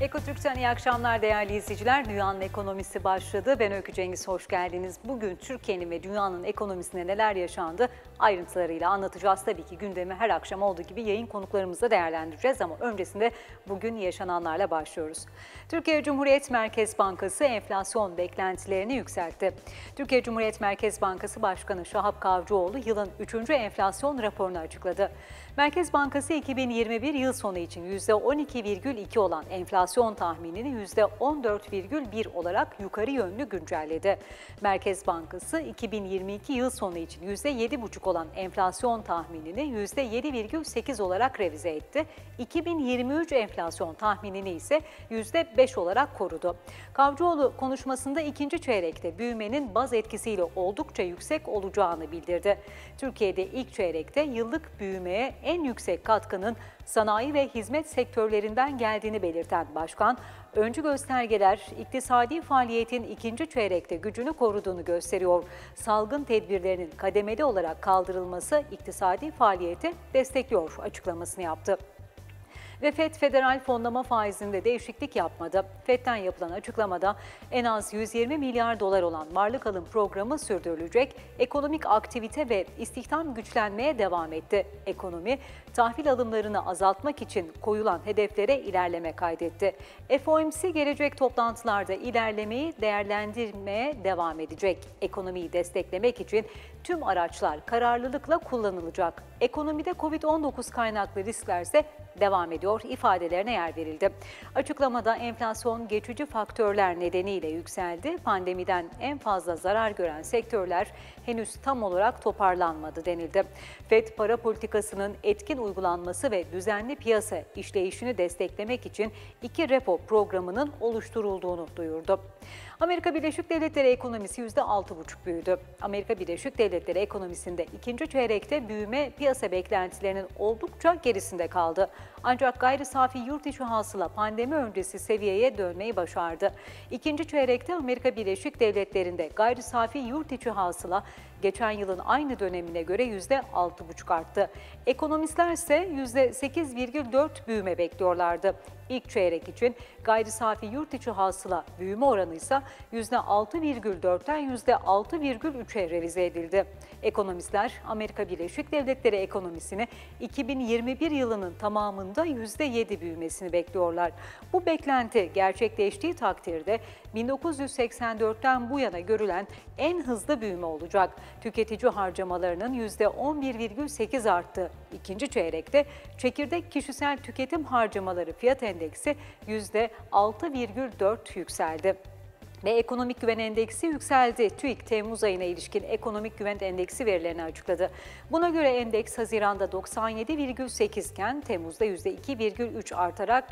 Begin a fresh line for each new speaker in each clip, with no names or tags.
Ekotürk'ten iyi akşamlar değerli izleyiciler. Dünyanın ekonomisi başladı. Ben Öykü Cengiz, hoş geldiniz. Bugün Türkiye'nin ve dünyanın ekonomisinde neler yaşandı ayrıntılarıyla anlatacağız. Tabii ki gündemi her akşam olduğu gibi yayın konuklarımızla değerlendireceğiz ama öncesinde bugün yaşananlarla başlıyoruz. Türkiye Cumhuriyet Merkez Bankası enflasyon beklentilerini yükseltti. Türkiye Cumhuriyet Merkez Bankası Başkanı Şahap Kavcıoğlu yılın 3. enflasyon raporunu açıkladı. Merkez Bankası 2021 yıl sonu için %12,2 olan enflasyon tahminini %14,1 olarak yukarı yönlü güncelledi. Merkez Bankası 2022 yıl sonu için %7,5 olan enflasyon tahminini %7,8 olarak revize etti. 2023 enflasyon tahminini ise %5 olarak korudu. Kavcıoğlu konuşmasında ikinci çeyrekte büyümenin baz etkisiyle oldukça yüksek olacağını bildirdi. Türkiye'de ilk çeyrekte yıllık büyümeye en yüksek katkının sanayi ve hizmet sektörlerinden geldiğini belirten başkan, öncü göstergeler iktisadi faaliyetin ikinci çeyrekte gücünü koruduğunu gösteriyor. Salgın tedbirlerinin kademeli olarak kaldırılması iktisadi faaliyeti destekliyor açıklamasını yaptı. Ve FED federal fonlama faizinde değişiklik yapmadı. FED'den yapılan açıklamada en az 120 milyar dolar olan varlık alım programı sürdürülecek. Ekonomik aktivite ve istihdam güçlenmeye devam etti. Ekonomi, tahvil alımlarını azaltmak için koyulan hedeflere ilerleme kaydetti. FOMC gelecek toplantılarda ilerlemeyi değerlendirmeye devam edecek. Ekonomiyi desteklemek için tüm araçlar kararlılıkla kullanılacak. Ekonomide Covid-19 kaynaklı risklerse devam ediyor ifadelerine yer verildi. Açıklamada enflasyon geçici faktörler nedeniyle yükseldi. Pandemiden en fazla zarar gören sektörler henüz tam olarak toparlanmadı denildi. FED para politikasının etkin uygulanması ve düzenli piyasa işleyişini desteklemek için iki repo programının oluşturulduğunu duyurdu. Amerika Birleşik Devletleri ekonomisi %6,5 büyüdü. Amerika Birleşik Devletleri ekonomisinde ikinci çeyrekte büyüme piyasa beklentilerinin oldukça gerisinde kaldı. Ancak gayri safi yurt içi hasıla pandemi öncesi seviyeye dönmeyi başardı. İkinci çeyrekte Amerika Birleşik Devletleri'nde gayri safi yurt içi hasıla geçen yılın aynı dönemine göre %6,5 arttı. Ekonomistler ise %8,4 büyüme bekliyorlardı. İlk çeyrek için gayri safi yurt içi hasıla büyüme oranı ise %6,4'ten %6,3'e revize edildi. Ekonomistler Amerika Birleşik Devletleri ekonomisini 2021 yılının tamamında %7 büyümesini bekliyorlar. Bu beklenti gerçekleştiği takdirde 1984'ten bu yana görülen en hızlı büyüme olacak. Tüketici harcamalarının %11,8 arttı. İkinci çeyrekte çekirdek kişisel tüketim harcamaları fiyat endeksi %6,4 yükseldi ve ekonomik güven endeksi yükseldi. TÜİK Temmuz ayına ilişkin ekonomik güven endeksi verilerini açıkladı. Buna göre endeks Haziran'da 97,8 iken Temmuz'da %2,3 artarak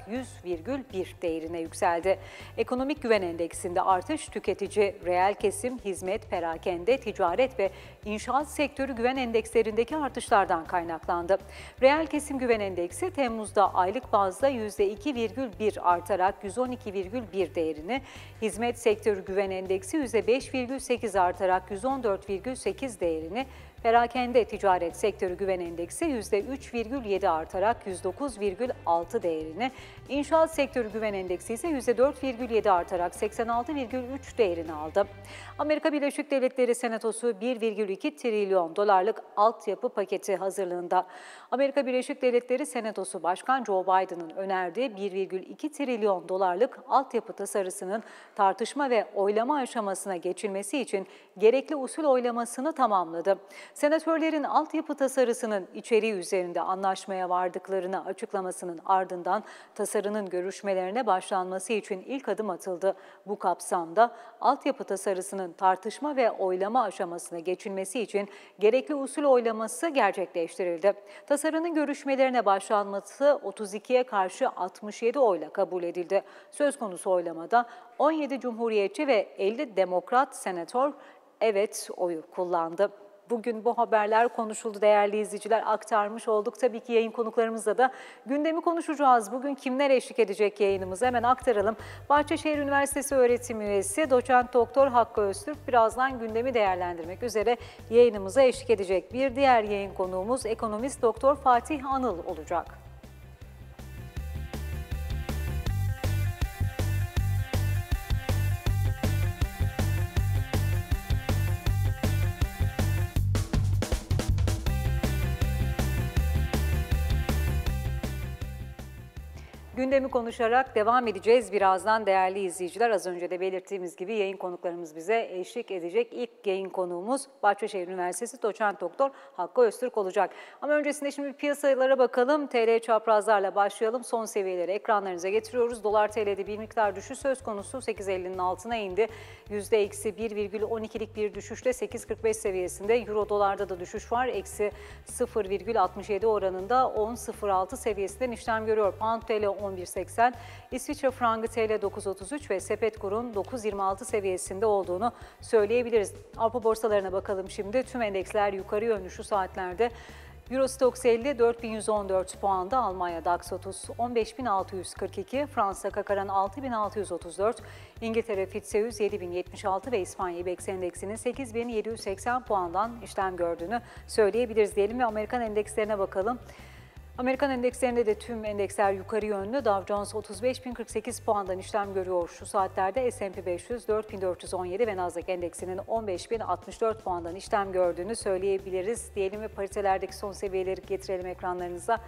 100,1 değerine yükseldi. Ekonomik güven endeksinde artış tüketici, reel kesim, hizmet, perakende, ticaret ve inşaat sektörü güven endekslerindeki artışlardan kaynaklandı. Reel kesim güven endeksi Temmuz'da aylık bazda %2,1 artarak 112,1 değerini, hizmet sektörü sektörü güven endeksi %5,8 artarak 114,8 değerini Perakende ticaret sektörü güven endeksi %3,7 artarak 109,6 değerini, inşaat sektörü güven endeksi ise %4,7 artarak 86,3 değerini aldı. Amerika Birleşik Devletleri Senatosu 1,2 trilyon dolarlık altyapı paketi hazırlığında. Amerika Birleşik Devletleri Senatosu Başkan Joe Biden'ın önerdiği 1,2 trilyon dolarlık altyapı tasarısının tartışma ve oylama aşamasına geçilmesi için gerekli usul oylamasını tamamladı. Senatörlerin altyapı tasarısının içeriği üzerinde anlaşmaya vardıklarını açıklamasının ardından tasarının görüşmelerine başlanması için ilk adım atıldı. Bu kapsamda altyapı tasarısının tartışma ve oylama aşamasına geçilmesi için gerekli usul oylaması gerçekleştirildi. Tasarının görüşmelerine başlanması 32'ye karşı 67 oyla kabul edildi. Söz konusu oylamada 17 Cumhuriyetçi ve 50 Demokrat senatör evet oyu kullandı. Bugün bu haberler konuşuldu değerli izleyiciler aktarmış olduk. Tabii ki yayın konuklarımızla da gündemi konuşacağız. Bugün kimler eşlik edecek yayınımızı hemen aktaralım. Bahçeşehir Üniversitesi öğretim üyesi doçent doktor Hakkı Öztürk birazdan gündemi değerlendirmek üzere yayınımıza eşlik edecek. Bir diğer yayın konuğumuz ekonomist doktor Fatih Anıl olacak. Gündemi konuşarak devam edeceğiz. Birazdan değerli izleyiciler az önce de belirttiğimiz gibi yayın konuklarımız bize eşlik edecek. İlk yayın konuğumuz Bahçeşehir Üniversitesi Doçent Doktor Hakkı Öztürk olacak. Ama öncesinde şimdi piyasalara bakalım. TL çaprazlarla başlayalım. Son seviyeleri ekranlarınıza getiriyoruz. Dolar TL'de bir miktar düşüş söz konusu 8.50'nin altına indi. %-1,12'lik bir düşüşle 8.45 seviyesinde. Euro dolarda da düşüş var. Eksi 0,67 oranında 10.06 seviyesinden işlem görüyor. Pound TL 11.80, İsviçre frangı TL 9.33 ve sepet kurun 9.26 seviyesinde olduğunu söyleyebiliriz. Avrupa borsalarına bakalım şimdi. Tüm endeksler yukarı yönlü şu saatlerde. Eurostox 50 4114 puanda, Almanya DAX 30 15642, Fransa Kakaran 6634, İngiltere FTSE 100 7076 ve İspanya IBEX endeksinin 8780 puandan işlem gördüğünü söyleyebiliriz diyelim ve Amerikan endekslerine bakalım. Amerikan endekslerinde de tüm endeksler yukarı yönlü. Dow Jones 35.048 puandan işlem görüyor şu saatlerde. S&P 500 4417 ve Nasdaq endeksinin 15.064 puandan işlem gördüğünü söyleyebiliriz. Diyelim ve paritelerdeki son seviyeleri getirelim ekranlarınıza.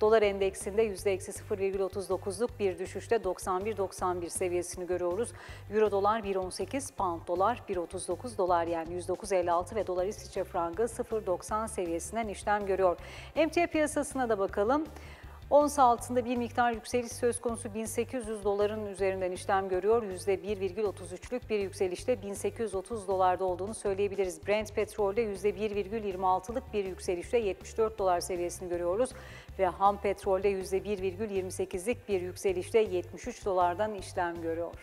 Dolar endeksinde %0,39'luk bir düşüşte 91.91 seviyesini görüyoruz. Euro dolar 1.18, pound dolar 1.39 dolar yani 109.56 ve dolar İsviçre frangı 0.90 seviyesinden işlem görüyor. Emtia piyasasına da bakalım. Ons altında bir miktar yükseliş söz konusu 1800 doların üzerinden işlem görüyor. %1,33'lük bir yükselişte 1830 dolarda olduğunu söyleyebiliriz. Brent petrolde %1,26'lık bir yükselişte 74 dolar seviyesini görüyoruz. Ve ham petrolde %1,28'lik bir yükselişte 73 dolardan işlem görüyor.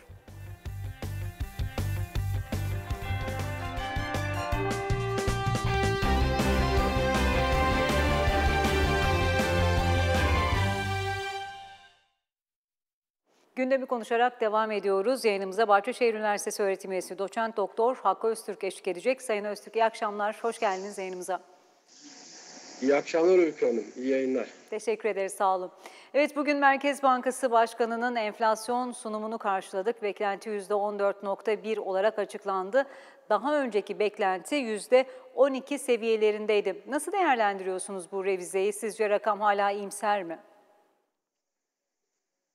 Gündemi konuşarak devam ediyoruz. Yayınımıza Bahçeşehir Üniversitesi öğretim üyesi doçent doktor Hakkı Öztürk eşlik edecek. Sayın Öztürk iyi akşamlar, hoş geldiniz yayınımıza.
İyi akşamlar Öykü Hanım, iyi yayınlar.
Teşekkür ederiz, sağ olun. Evet, bugün Merkez Bankası Başkanı'nın enflasyon sunumunu karşıladık. Beklenti %14.1 olarak açıklandı. Daha önceki beklenti %12 seviyelerindeydi. Nasıl değerlendiriyorsunuz bu revizeyi? Sizce rakam hala iyimser mi?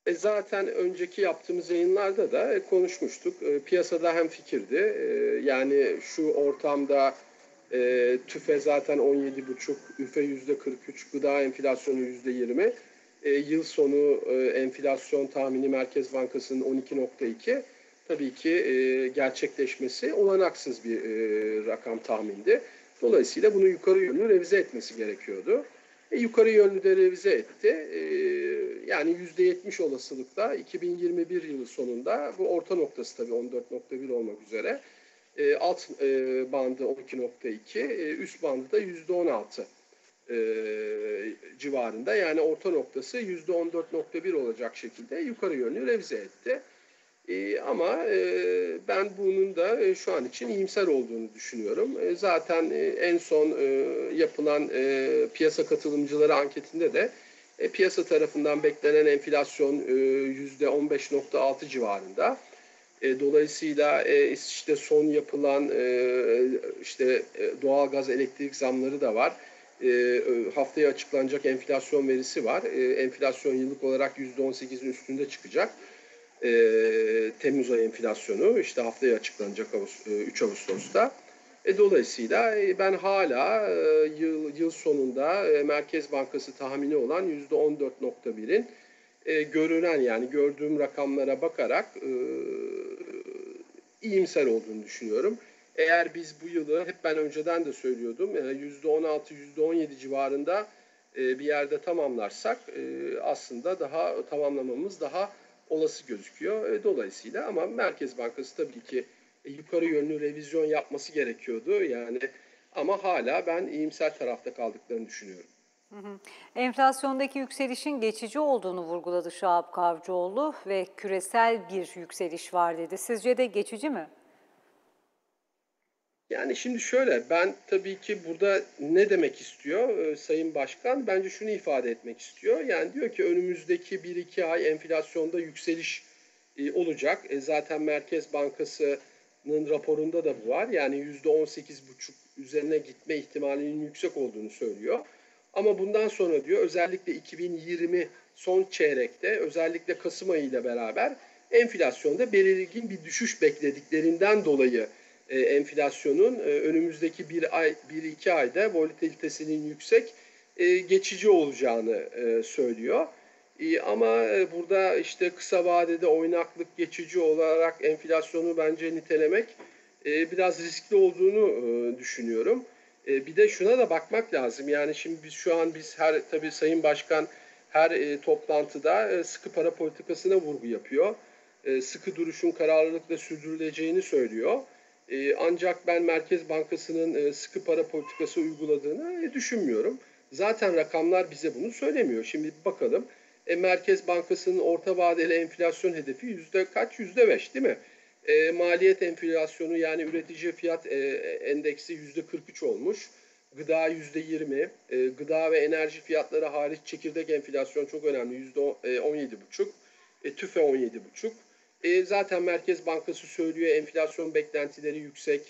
E zaten önceki yaptığımız yayınlarda da e, konuşmuştuk. E, piyasada hem fikirdi. E, yani şu ortamda e, tüfe zaten 17,5, üfe %43, gıda enflasyonu %20. E, yıl sonu e, enflasyon tahmini Merkez Bankası'nın 12.2. Tabii ki e, gerçekleşmesi olanaksız bir e, rakam tahmindi. Dolayısıyla bunu yukarı yönlü revize etmesi gerekiyordu. E, yukarı yönlü de revize etti. E, yani %70 olasılıkla 2021 yılı sonunda bu orta noktası tabii 14.1 olmak üzere e, alt e, bandı 12.2 e, üst bandı da %16 e, civarında yani orta noktası %14.1 olacak şekilde yukarı yönlü revize etti. E, ama e, ben bunun da e, şu an için iyimser olduğunu düşünüyorum. E, zaten e, en son e, yapılan e, piyasa katılımcıları anketinde de e, piyasa tarafından beklenen enflasyon e, %15.6 civarında. E, dolayısıyla e, işte son yapılan e, işte e, doğalgaz elektrik zamları da var. E, haftaya açıklanacak enflasyon verisi var. E, enflasyon yıllık olarak %18'in üstünde çıkacak. E, Temmuz ayı enflasyonu işte haftaya açıklanacak 3 Ağustos'ta. E, dolayısıyla e, ben hala e, yıl, yıl sonunda e, Merkez Bankası tahmini olan %14.1'in e, görünen yani gördüğüm rakamlara bakarak e, iyimser olduğunu düşünüyorum. Eğer biz bu yılı hep ben önceden de söylüyordum %16-17 civarında e, bir yerde tamamlarsak e, aslında daha tamamlamamız daha olası gözüküyor. E, dolayısıyla ama Merkez Bankası tabii ki e, yukarı yönlü revizyon yapması gerekiyordu. Yani ama hala ben iyimser tarafta kaldıklarını düşünüyorum.
Enflasyondaki yükselişin geçici olduğunu vurguladı Şahap Kavcıoğlu ve küresel bir yükseliş var dedi. Sizce de geçici mi?
Yani şimdi şöyle ben tabii ki burada ne demek istiyor e, Sayın Başkan? Bence şunu ifade etmek istiyor. Yani diyor ki önümüzdeki 1-2 ay enflasyonda yükseliş e, olacak. E, zaten Merkez Bankası'nın raporunda da bu var. Yani %18,5 üzerine gitme ihtimalinin yüksek olduğunu söylüyor. Ama bundan sonra diyor özellikle 2020 son çeyrekte özellikle Kasım ayı ile beraber enflasyonda belirgin bir düşüş beklediklerinden dolayı e, enflasyonun e, önümüzdeki bir ay, bir iki ayda volatilitesinin yüksek e, geçici olacağını e, söylüyor. E, ama e, burada işte kısa vadede oynaklık geçici olarak enflasyonu bence nitelemek e, biraz riskli olduğunu e, düşünüyorum. E, bir de şuna da bakmak lazım. Yani şimdi biz şu an biz her tabii Sayın Başkan her e, toplantıda e, sıkı para politikasına vurgu yapıyor. E, sıkı duruşun kararlılıkla sürdürüleceğini söylüyor. E, ancak ben Merkez Bankası'nın e, sıkı para politikası uyguladığını e, düşünmüyorum. Zaten rakamlar bize bunu söylemiyor. Şimdi bakalım. E, Merkez Bankası'nın orta vadeli enflasyon hedefi yüzde kaç? Yüzde beş değil mi? E, maliyet enflasyonu yani üretici fiyat e, endeksi yüzde 43 olmuş. Gıda yüzde 20, e, gıda ve enerji fiyatları hariç çekirdek enflasyon çok önemli yüzde 17,5, e, tüfe 17,5. E, zaten Merkez Bankası söylüyor enflasyon beklentileri yüksek,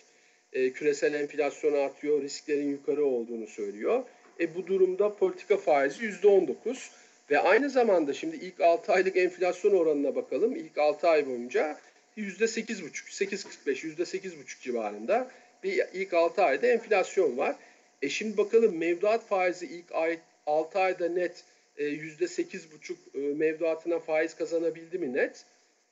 e, küresel enflasyon artıyor, risklerin yukarı olduğunu söylüyor. E, bu durumda politika faizi yüzde 19 ve aynı zamanda şimdi ilk 6 aylık enflasyon oranına bakalım. İlk 6 ay boyunca %8,5, 8,45, yüzde 8,5 civarında bir ilk 6 ayda enflasyon var. E şimdi bakalım mevduat faizi ilk ay 6 ayda net e, yüzde 8,5 e, mevduatına faiz kazanabildi mi net?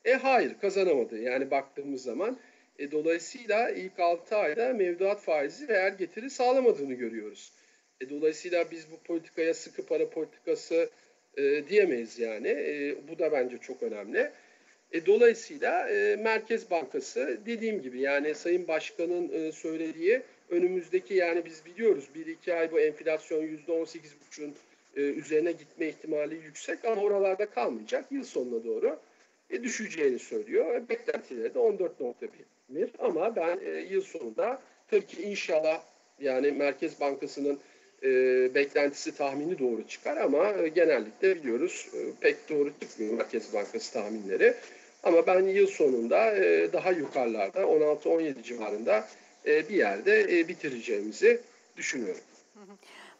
E hayır kazanamadı yani baktığımız zaman. E, dolayısıyla ilk 6 ayda mevduat faizi reel getiri sağlamadığını görüyoruz. E, dolayısıyla biz bu politikaya sıkı para politikası e, diyemeyiz yani. E, bu da bence çok önemli. E, dolayısıyla e, Merkez Bankası dediğim gibi yani Sayın Başkan'ın e, söylediği önümüzdeki yani biz biliyoruz 1-2 ay bu enflasyon %18,5'un e, üzerine gitme ihtimali yüksek ama oralarda kalmayacak. Yıl sonuna doğru e, düşeceğini söylüyor. E, beklentileri de 14.1 ama ben e, yıl sonunda tabii ki inşallah yani Merkez Bankası'nın e, beklentisi tahmini doğru çıkar ama e, genellikle biliyoruz e, pek doğru çıkmıyor Merkez Bankası tahminleri. Ama ben yıl sonunda e, daha yukarılarda 16-17 civarında e, bir yerde e, bitireceğimizi düşünüyorum.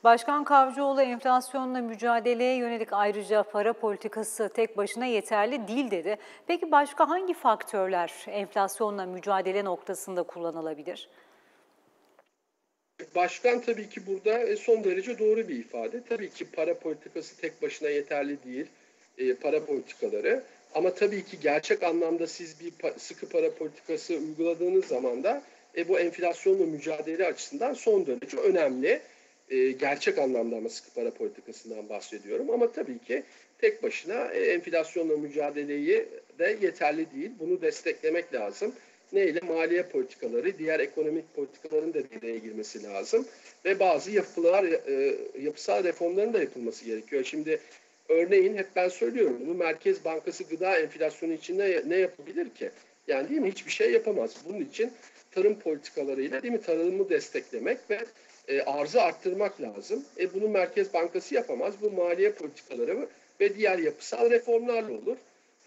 Başkan Kavcıoğlu enflasyonla mücadeleye yönelik ayrıca para politikası tek başına yeterli değil dedi. Peki başka hangi faktörler enflasyonla mücadele noktasında kullanılabilir?
Başkan tabii ki burada e, son derece doğru bir ifade. Tabii ki para politikası tek başına yeterli değil. E, para politikaları. Ama tabii ki gerçek anlamda siz bir sıkı para politikası uyguladığınız zaman da e, bu enflasyonla mücadele açısından son derece önemli. E, gerçek anlamda ama sıkı para politikasından bahsediyorum. Ama tabii ki tek başına e, enflasyonla mücadeleyi de yeterli değil. Bunu desteklemek lazım neyle maliye politikaları, diğer ekonomik politikaların da devreye girmesi lazım ve bazı yapılar, e, yapısal reformların da yapılması gerekiyor. Şimdi örneğin hep ben söylüyorum bu Merkez Bankası gıda enflasyonu için ne, ne yapabilir ki? Yani değil mi? Hiçbir şey yapamaz. Bunun için tarım politikalarıyla değil mi? Tarımı desteklemek ve e, arzı arttırmak lazım. E, bunu Merkez Bankası yapamaz. Bu maliye politikaları ve diğer yapısal reformlarla olur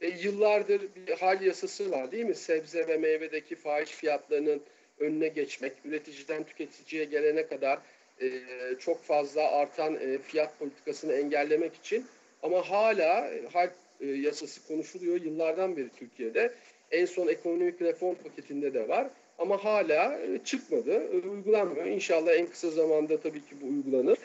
e, yıllardır bir hal yasası var değil mi? Sebze ve meyvedeki fahiş fiyatlarının önüne geçmek, üreticiden tüketiciye gelene kadar e, çok fazla artan e, fiyat politikasını engellemek için ama hala e, hal e, yasası konuşuluyor yıllardan beri Türkiye'de. En son ekonomik reform paketinde de var ama hala e, çıkmadı, e, uygulanmıyor. İnşallah en kısa zamanda tabii ki bu uygulanır.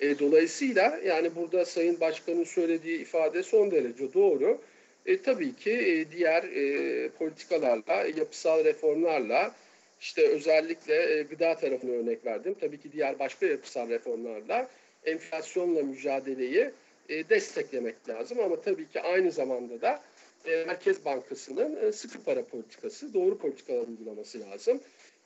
E, dolayısıyla yani burada Sayın Başkan'ın söylediği ifade son derece doğru. E, tabii ki e, diğer e, politikalarla, yapısal reformlarla, işte özellikle e, gıda tarafını örnek verdim. Tabii ki diğer başka yapısal reformlarla enflasyonla mücadeleyi e, desteklemek lazım. Ama tabii ki aynı zamanda da e, Merkez Bankası'nın e, sıkı para politikası, doğru politikalar uygulaması lazım.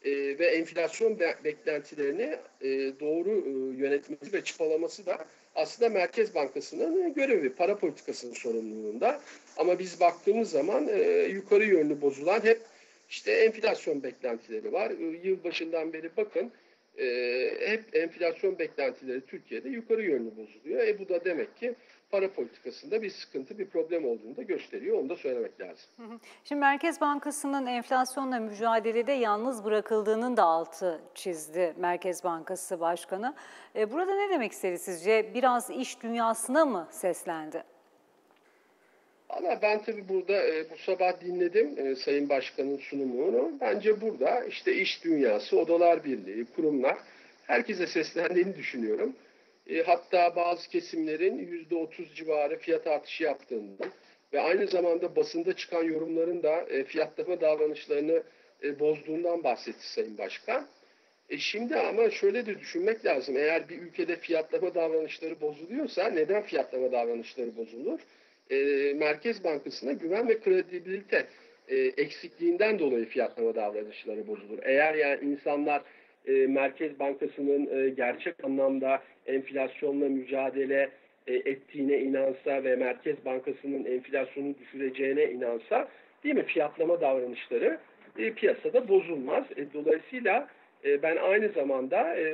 E, ve enflasyon be beklentilerini e, doğru e, yönetmesi ve çıpalaması da aslında Merkez Bankası'nın görevi, para politikasının sorumluluğunda. Ama biz baktığımız zaman e, yukarı yönlü bozulan hep işte enflasyon beklentileri var. E, yılbaşından beri bakın e, hep enflasyon beklentileri Türkiye'de yukarı yönlü bozuluyor. E bu da demek ki para politikasında bir sıkıntı, bir problem olduğunu da gösteriyor. Onu da söylemek lazım.
Şimdi Merkez Bankası'nın enflasyonla mücadelede yalnız bırakıldığının da altı çizdi Merkez Bankası Başkanı. E, Burada ne demek istedi sizce? Biraz iş dünyasına mı seslendi?
Valla ben tabii burada e, bu sabah dinledim e, Sayın Başkan'ın sunumunu. Bence burada işte iş dünyası, odalar birliği, kurumlar herkese seslendiğini düşünüyorum. E, hatta bazı kesimlerin %30 civarı fiyat artışı yaptığından ve aynı zamanda basında çıkan yorumların da e, fiyatlama davranışlarını e, bozduğundan bahsetti Sayın Başkan. E şimdi ama şöyle de düşünmek lazım. Eğer bir ülkede fiyatlama davranışları bozuluyorsa neden fiyatlama davranışları bozulur? E, Merkez Bankası'na güven ve kredibilite e, eksikliğinden dolayı fiyatlama davranışları bozulur. Eğer yani insanlar e, Merkez Bankası'nın e, gerçek anlamda enflasyonla mücadele e, ettiğine inansa ve Merkez Bankası'nın enflasyonu düşüreceğine inansa değil mi fiyatlama davranışları e, piyasada bozulmaz. E, dolayısıyla e, ben aynı zamanda e,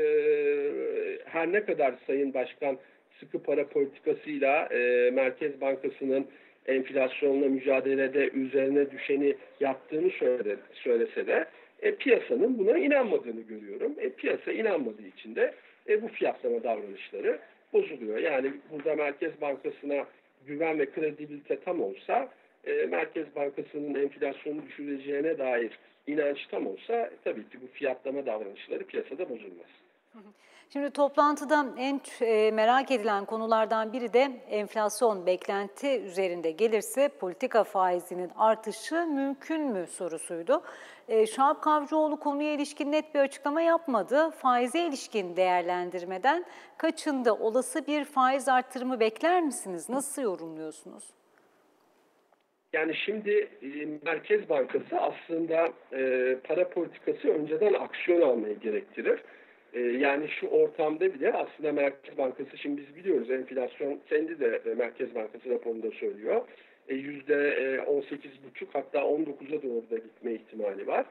her ne kadar Sayın Başkan sıkı para politikasıyla e, Merkez Bankası'nın enflasyonla mücadelede üzerine düşeni yaptığını söyledi, söylese de e, piyasanın buna inanmadığını görüyorum. E, piyasa inanmadığı için de e, bu fiyatlama davranışları bozuluyor. Yani burada Merkez Bankası'na güven ve kredibilite tam olsa e, Merkez Bankası'nın enflasyonu düşüreceğine dair inanç tam olsa tabii ki bu fiyatlama davranışları piyasada bozulmaz.
Şimdi toplantıda en e, merak edilen konulardan biri de enflasyon beklenti üzerinde gelirse politika faizinin artışı mümkün mü sorusuydu. E, Şahap Kavcıoğlu konuya ilişkin net bir açıklama yapmadı. Faize ilişkin değerlendirmeden kaçında olası bir faiz artırımı bekler misiniz? Nasıl yorumluyorsunuz?
Yani şimdi e, Merkez Bankası aslında e, para politikası önceden aksiyon almayı gerektirir. E, yani şu ortamda bile aslında Merkez Bankası şimdi biz biliyoruz enflasyon kendi de e, Merkez Bankası raporunda söylüyor. E, yüzde 18,5 hatta 19'a doğru da gitme ihtimali var.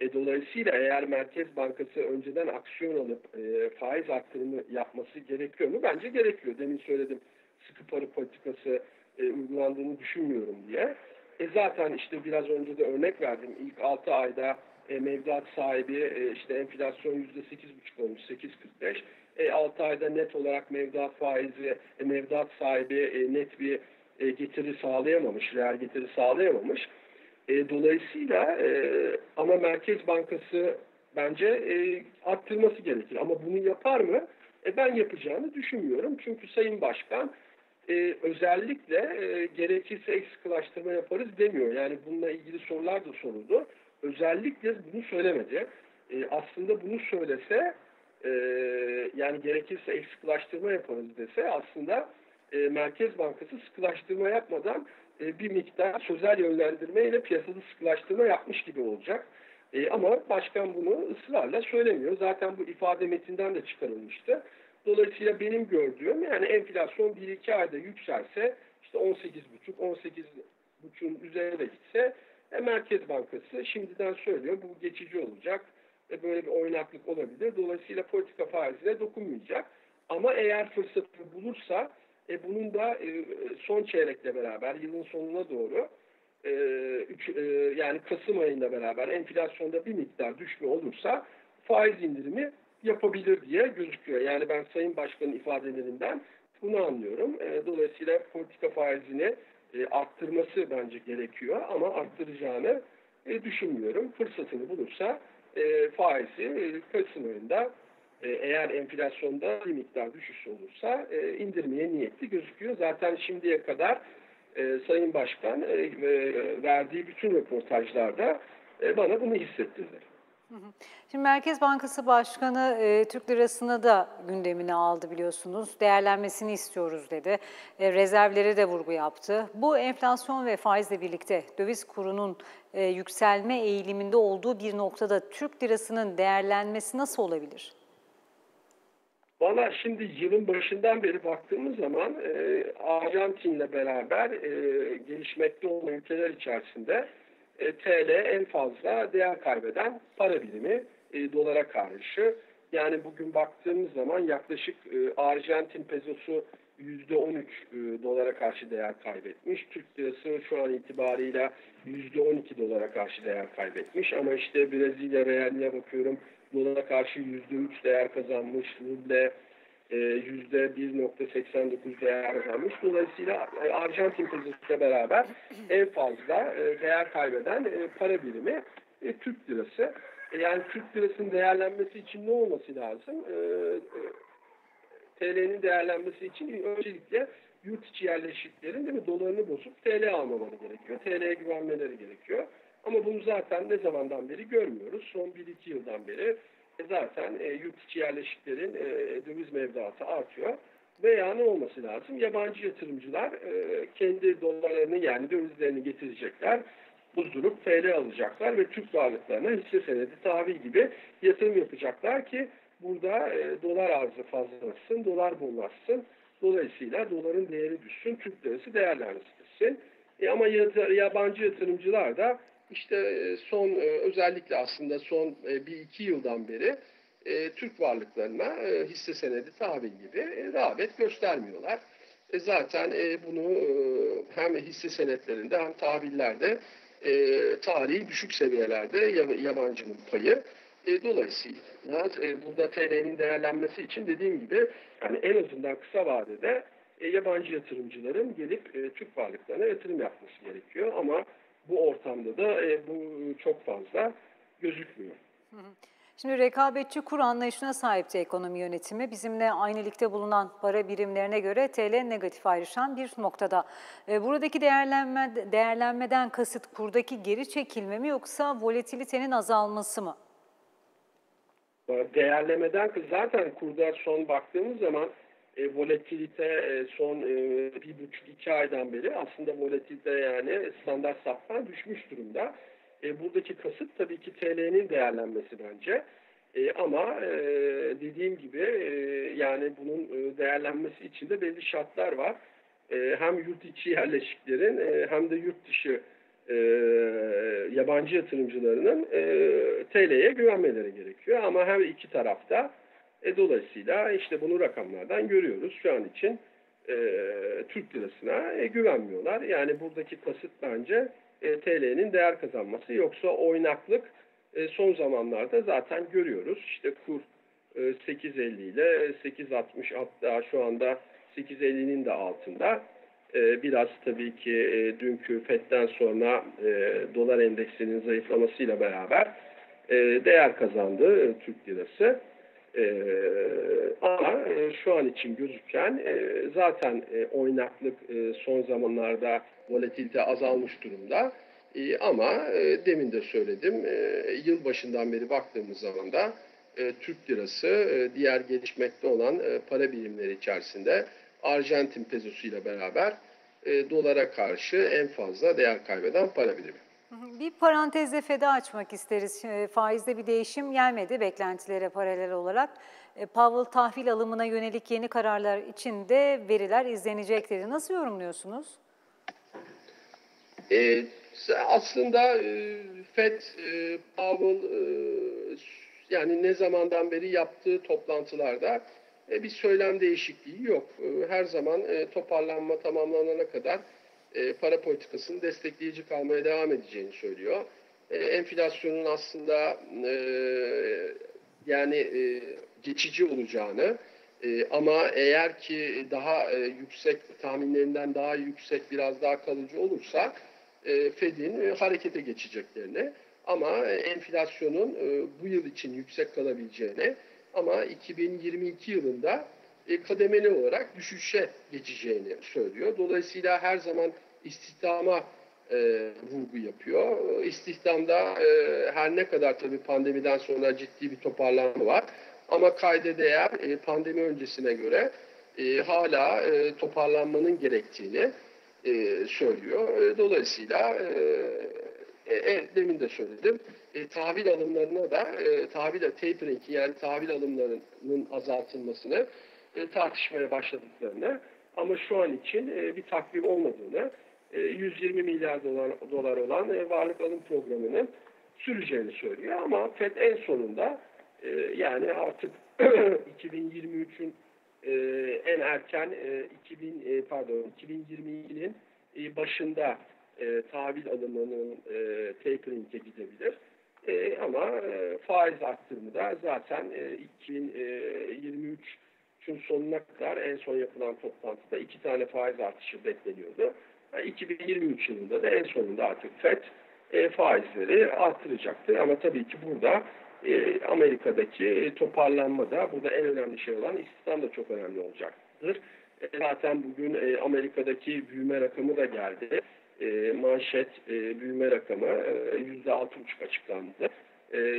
E, dolayısıyla eğer Merkez Bankası önceden aksiyon alıp e, faiz arttırımı yapması gerekiyor mu? Bence gerekiyor. Demin söyledim sıkı para politikası e, uygulandığını düşünmüyorum diye. E zaten işte biraz önce de örnek verdim. İlk 6 ayda e, mevduat sahibi e, işte enflasyon %8,5 olmuş 8,45. E, 6 ayda net olarak mevduat faizi, e, mevduat sahibi e, net bir e, getiri sağlayamamış, reel getiri sağlayamamış. E, dolayısıyla e, ama Merkez Bankası bence e, arttırması gerekir. Ama bunu yapar mı? E, ben yapacağını düşünmüyorum. Çünkü Sayın Başkan e, özellikle e, gerekirse ek sıkılaştırma yaparız demiyor. Yani bununla ilgili sorular da soruldu. Özellikle bunu söylemedi. E, aslında bunu söylese e, yani gerekirse ek sıkılaştırma yaparız dese aslında e, Merkez Bankası sıkılaştırma yapmadan e, bir miktar sözel yönlendirme ile piyasada sıkılaştırma yapmış gibi olacak. E, ama başkan bunu ısrarla söylemiyor. Zaten bu ifade metinden de çıkarılmıştı. Dolayısıyla benim gördüğüm yani enflasyon 1-2 ayda yükselse işte 18,5 18,5'un üzerine de gitse e, Merkez Bankası şimdiden söylüyor bu geçici olacak ve böyle bir oynaklık olabilir. Dolayısıyla politika faizine dokunmayacak. Ama eğer fırsatını bulursa e, bunun da e, son çeyrekle beraber yılın sonuna doğru e, üç, e, yani Kasım ayında beraber enflasyonda bir miktar düşme olursa faiz indirimi yapabilir diye gözüküyor. Yani ben Sayın Başkan'ın ifadelerinden bunu anlıyorum. E, dolayısıyla politika faizini e, arttırması bence gerekiyor ama arttıracağını e, düşünmüyorum. Fırsatını bulursa e, faizi e, Kasım ayında e, eğer enflasyonda bir miktar düşüş olursa e, indirmeye niyetli gözüküyor. Zaten şimdiye kadar e, Sayın Başkan e, e, verdiği bütün röportajlarda e, bana bunu hissettirdi.
Şimdi Merkez Bankası Başkanı e, Türk Lirası'nı da gündemine aldı biliyorsunuz. Değerlenmesini istiyoruz dedi. E, rezervleri de vurgu yaptı. Bu enflasyon ve faizle birlikte döviz kurunun e, yükselme eğiliminde olduğu bir noktada Türk Lirası'nın değerlenmesi nasıl olabilir?
Valla şimdi yılın başından beri baktığımız zaman e, Arjantin'le beraber e, gelişmekte olan ülkeler içerisinde e, TL en fazla değer kaybeden para birimi e, dolara karşı. Yani bugün baktığımız zaman yaklaşık e, Arjantin pezosu %13 e, dolara karşı değer kaybetmiş. Türk lirası şu an itibariyle %12 dolara karşı değer kaybetmiş. Ama işte Brezilya realine bakıyorum dolara karşı %3 değer kazanmış. Ruble %1.89 değer kazanmış. Dolayısıyla e, Arjantin pesosuyla beraber en fazla e, değer kaybeden e, para birimi e, Türk lirası. E, yani Türk lirasının değerlenmesi için ne olması lazım? E, e, TL'nin değerlenmesi için öncelikle yurt içi yerleşiklerin değil mi, dolarını bozup TL almaları gerekiyor. TL'ye güvenmeleri gerekiyor. Ama bunu zaten ne zamandan beri görmüyoruz. Son 1-2 yıldan beri e, zaten e, yurt içi yerleşiklerin e, döviz mevduatı artıyor. Veya ne olması lazım? Yabancı yatırımcılar e, kendi dolarlarını yani dövizlerini getirecekler. Buzdurup TL alacaklar ve Türk varlıklarına hisse senedi, tahvil gibi yatırım yapacaklar ki burada e, dolar arzı fazlalasın, dolar bollaşsın. Dolayısıyla doların değeri düşsün, Türk lirası değerlendirilsin. E, ama yatır, yabancı yatırımcılar da işte e, son e, özellikle aslında son e, bir iki yıldan beri Türk varlıklarına hisse senedi tahvil gibi rağbet göstermiyorlar. Zaten bunu hem hisse senetlerinde hem tahvillerde tarihi düşük seviyelerde yabancının payı. Dolayısıyla burada TL'nin değerlenmesi için dediğim gibi yani en azından kısa vadede yabancı yatırımcıların gelip Türk varlıklarına yatırım yapması gerekiyor. Ama bu ortamda da e, bu çok fazla gözükmüyor.
Şimdi rekabetçi kur anlayışına sahipti ekonomi yönetimi. Bizimle aynı ligde bulunan para birimlerine göre TL negatif ayrışan bir noktada. E, buradaki değerlenme, değerlenmeden kasıt kurdaki geri çekilme mi yoksa volatilitenin azalması mı?
Değerlemeden zaten kurda son baktığımız zaman e, volatilite e, son e, bir buçuk iki aydan beri aslında volatilite yani standart saptan düşmüş durumda. E, buradaki kasıt tabii ki TL'nin değerlenmesi bence. E, ama e, dediğim gibi e, yani bunun e, değerlenmesi için de belli şartlar var. E, hem yurt içi yerleşiklerin e, hem de yurt dışı e, yabancı yatırımcılarının e, TL'ye güvenmeleri gerekiyor. Ama her iki tarafta e, dolayısıyla işte bunu rakamlardan görüyoruz. Şu an için e, Türk lirasına e, güvenmiyorlar. Yani buradaki kasıt bence e, TL'nin değer kazanması. Yoksa oynaklık e, son zamanlarda zaten görüyoruz. İşte kur e, 8.50 ile 8.60 hatta şu anda 8.50'nin de altında. E, biraz tabii ki e, dünkü FED'den sonra e, dolar endeksinin zayıflamasıyla beraber e, değer kazandı e, Türk lirası. E, ama e, şu an için gözüken e, zaten e, oynaklık e, son zamanlarda volatilite azalmış durumda. E, ama e, demin de söyledim e, yıl başından beri baktığımız zaman da e, Türk lirası e, diğer gelişmekte olan e, para birimleri içerisinde Arjantin pezosu ile beraber e, dolara karşı en fazla değer kaybeden para birimi.
Bir parantezde feda açmak isteriz. E, faizde bir değişim gelmedi beklentilere paralel olarak. E, Powell tahvil alımına yönelik yeni kararlar için de veriler izlenecek dedi. Nasıl yorumluyorsunuz?
E, aslında FED, e, Powell e, yani ne zamandan beri yaptığı toplantılarda e, bir söylem değişikliği yok. E, her zaman e, toparlanma tamamlanana kadar e, para politikasını destekleyici kalmaya devam edeceğini söylüyor. E, enflasyonun aslında e, yani geçici olacağını ama eğer ki daha yüksek tahminlerinden daha yüksek biraz daha kalıcı olursa Fed'in harekete geçeceklerini ama enflasyonun bu yıl için yüksek kalabileceğini ama 2022 yılında e, kademeli olarak düşüşe geçeceğini söylüyor. Dolayısıyla her zaman istihdama e, vurgu yapıyor. İstihdamda e, her ne kadar tabii pandemiden sonra ciddi bir toparlanma var ama kayda değer e, pandemi öncesine göre e, hala e, toparlanmanın gerektiğini e, söylüyor. E, dolayısıyla e, e, demin de söyledim. E, tahvil alımlarına da e, tahvil tapering yani tahvil alımlarının azaltılmasını e, tartışmaya başladıklarını ama şu an için e, bir takvim olmadığını, e, 120 milyar dolar, dolar olan e, varlık alım programının süreceğini söylüyor. Ama FED en sonunda e, yani artık 2023'ün e, en erken e, 2000 e, pardon 2022'nin e, başında e, tahvil alımının e, tapering'e gidebilir. E, ama e, faiz arttırımı da zaten e, 2023'ün sonuna kadar en son yapılan toplantıda iki tane faiz artışı bekleniyordu. Yani 2023 yılında da en sonunda artık FED e, faizleri arttıracaktır. Ama tabii ki burada e, Amerika'daki toparlanma da burada en önemli şey olan istihdam da çok önemli olacaktır. E, zaten bugün Amerika'daki büyüme rakamı da geldi. E, manşet büyüme rakamı yüzde altı buçuk açıklandı.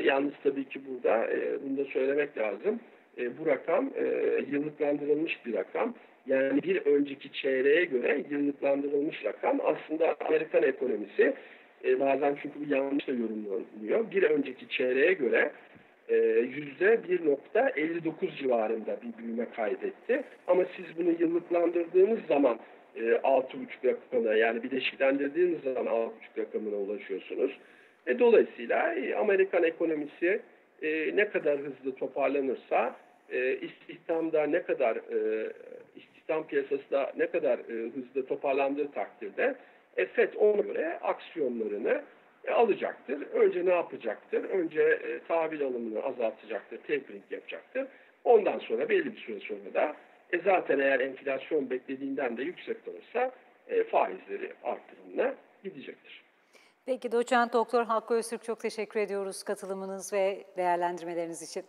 Yalnız tabii ki burada e, bunu da söylemek lazım. E, bu rakam e, yıllıklandırılmış bir rakam. Yani bir önceki çeyreğe göre yıllıklandırılmış rakam. Aslında Amerikan ekonomisi e, bazen çünkü bu yanlış da yorumlanıyor. Bir önceki çeyreğe göre e, yüzde 1.59 civarında bir büyüme kaydetti. Ama siz bunu yıllıklandırdığınız zaman e, 6,5 rakamına yani bileşiklendirdiğiniz zaman 6,5 rakamına ulaşıyorsunuz. E, dolayısıyla e, Amerikan ekonomisi e, ne kadar hızlı toparlanırsa e, istihdamda ne kadar e, istihdam piyasası da ne kadar e, hızlı toparlandığı takdirde e, FED ona göre aksiyonlarını e, alacaktır. Önce ne yapacaktır? Önce e, tahvil alımını azaltacaktır, tapering yapacaktır. Ondan sonra belli bir süre sonra da e, zaten eğer enflasyon beklediğinden de yüksek kalırsa e, faizleri arttırımına gidecektir.
Peki doçent doktor Hakkı Öztürk çok teşekkür ediyoruz katılımınız ve değerlendirmeleriniz için.